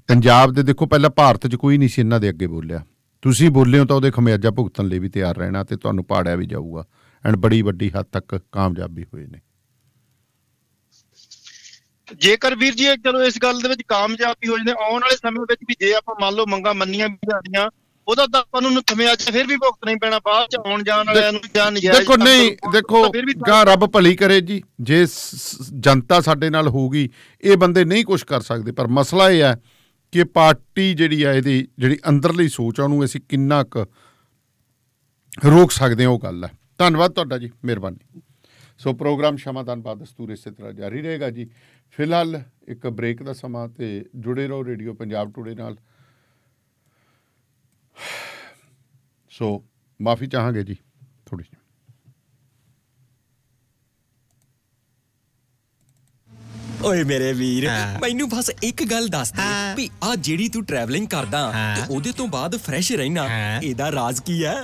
ਪੰਜਾਬ ਦੇ ਦੇਖੋ ਪਹਿਲਾਂ ਭਾਰਤ 'ਚ ਕੋਈ ਨਹੀਂ ਸੀ ਇਹਨਾਂ ਦੇ ਅੱਗੇ ਬੋਲਿਆ। ਤੁਸੀਂ ਬੋਲੇ ਹੋ ਤਾਂ ਉਹਦੇ ਖਮਿਆਜਾ ਭੁਗਤਣ ਲਈ ਵੀ ਤਿਆਰ ਰਹਿਣਾ ਤੇ ਤੁਹਾਨੂੰ ਪਾੜਿਆ ਵੀ ਜਾਊਗਾ। ਐਂਡ ਬੜੀ ਵੱਡੀ ਹੱਦ ਤੱਕ ਕਾਮਯਾਬੀ ਹੋਏ ਨੇ। ਜੇਕਰ ਵੀਰ ਜੀ ਚਲੋ ਇਸ ਗੱਲ ਦੇ ਵਿੱਚ ਕਾਮਯਾਬੀ ਹੋ ਜਾਂਦੇ ਆਉਣ ਵਾਲੇ ਸਮੇਂ ਵਿੱਚ ਵੀ ਜੇ ਆਪਾਂ ਮੰਨ ਲਓ ਮੰਗਾ ਮੰਨੀਆਂ ਵੀ ਜਾਂਦੀਆਂ ਉਹਦਾ ਤਾਂ ਆਪਾਂ ਨੂੰ ਖਮਿਆਜ ਫਿਰ ਵੀ ਭੁਗਤਣਾ ਹੀ ਪੈਣਾ ਬਾਅਦ ਚ ਆਉਣ ਜਾਣ ਵਾਲਿਆਂ ਨੂੰ ਜਾਂ ਨਜਾਇਜ਼ ਦੇਖੋ ਨਹੀਂ ਦੇਖੋ ਗਾ ਰੱਬ ਭਲੀ ਕਰੇ ਜੀ। ਜੇ ਜਨਤਾ ਸਾਡੇ ਨਾਲ ਹੋਊਗੀ ਇਹ ਬੰਦੇ ਨਹੀਂ ਕੁਝ ਕਰ ਸਕਦੇ ਪਰ ਮਸਲਾ ਇਹ ਹੈ ਕਿ ਪਾਰਟੀ ਜਿਹੜੀ ਆ ਇਹਦੀ, ਜਿਹੜੀ ਅੰਦਰਲੀ ਸੋਚ ਆ, ਉਹਨੂੰ ਅਸੀਂ ਕਿੰਨਾ ਕੁ ਰੋਕ ਸਕਦੇ ਹਾਂ, ਉਹ ਗੱਲ ਹੈ ਧੰਨਵਾਦ ਤੁਹਾਡਾ ਜੀ, ਮਿਹਰਬਾਨੀ। ਸੋ ਪ੍ਰੋਗਰਾਮ ਸ਼ਮਾਦਾਨ ਬਾਦ ਦਸਤੂਰ ਇਸੇ ਤਰ੍ਹਾਂ ਜਾਰੀ ਰਹੇਗਾ ਜੀ। ਫਿਲਹਾਲ ਇੱਕ ਬ੍ਰੇਕ ਦਾ ਸਮਾਂ ਤੇ ਜੁੜੇ ਰਹੋ ਰੇਡੀਓ ਪੰਜਾਬ ਟੂਡੇ ਨਾਲ। ਸੋ ਮਾਫੀ ਚਾਹਾਂਗੇ ਜੀ ਥੋੜੀ ਓਏ ਮੇਰੇ ਵੀਰ ਮੈਨੂੰ ਬਸ ਇੱਕ ਗੱਲ ਦੱਸ ਦੇ ਵੀ ਆ ਜਿਹੜੀ ਤੂੰ ਟਰੈਵਲਿੰਗ ਕਰਦਾ ਤੇ ਉਹਦੇ ਤੋਂ ਬਾਅਦ ਫਰੈਸ਼ ਰਹਿਣਾ ਇਹਦਾ ਰਾਜ਼ ਕੀ ਹੈ?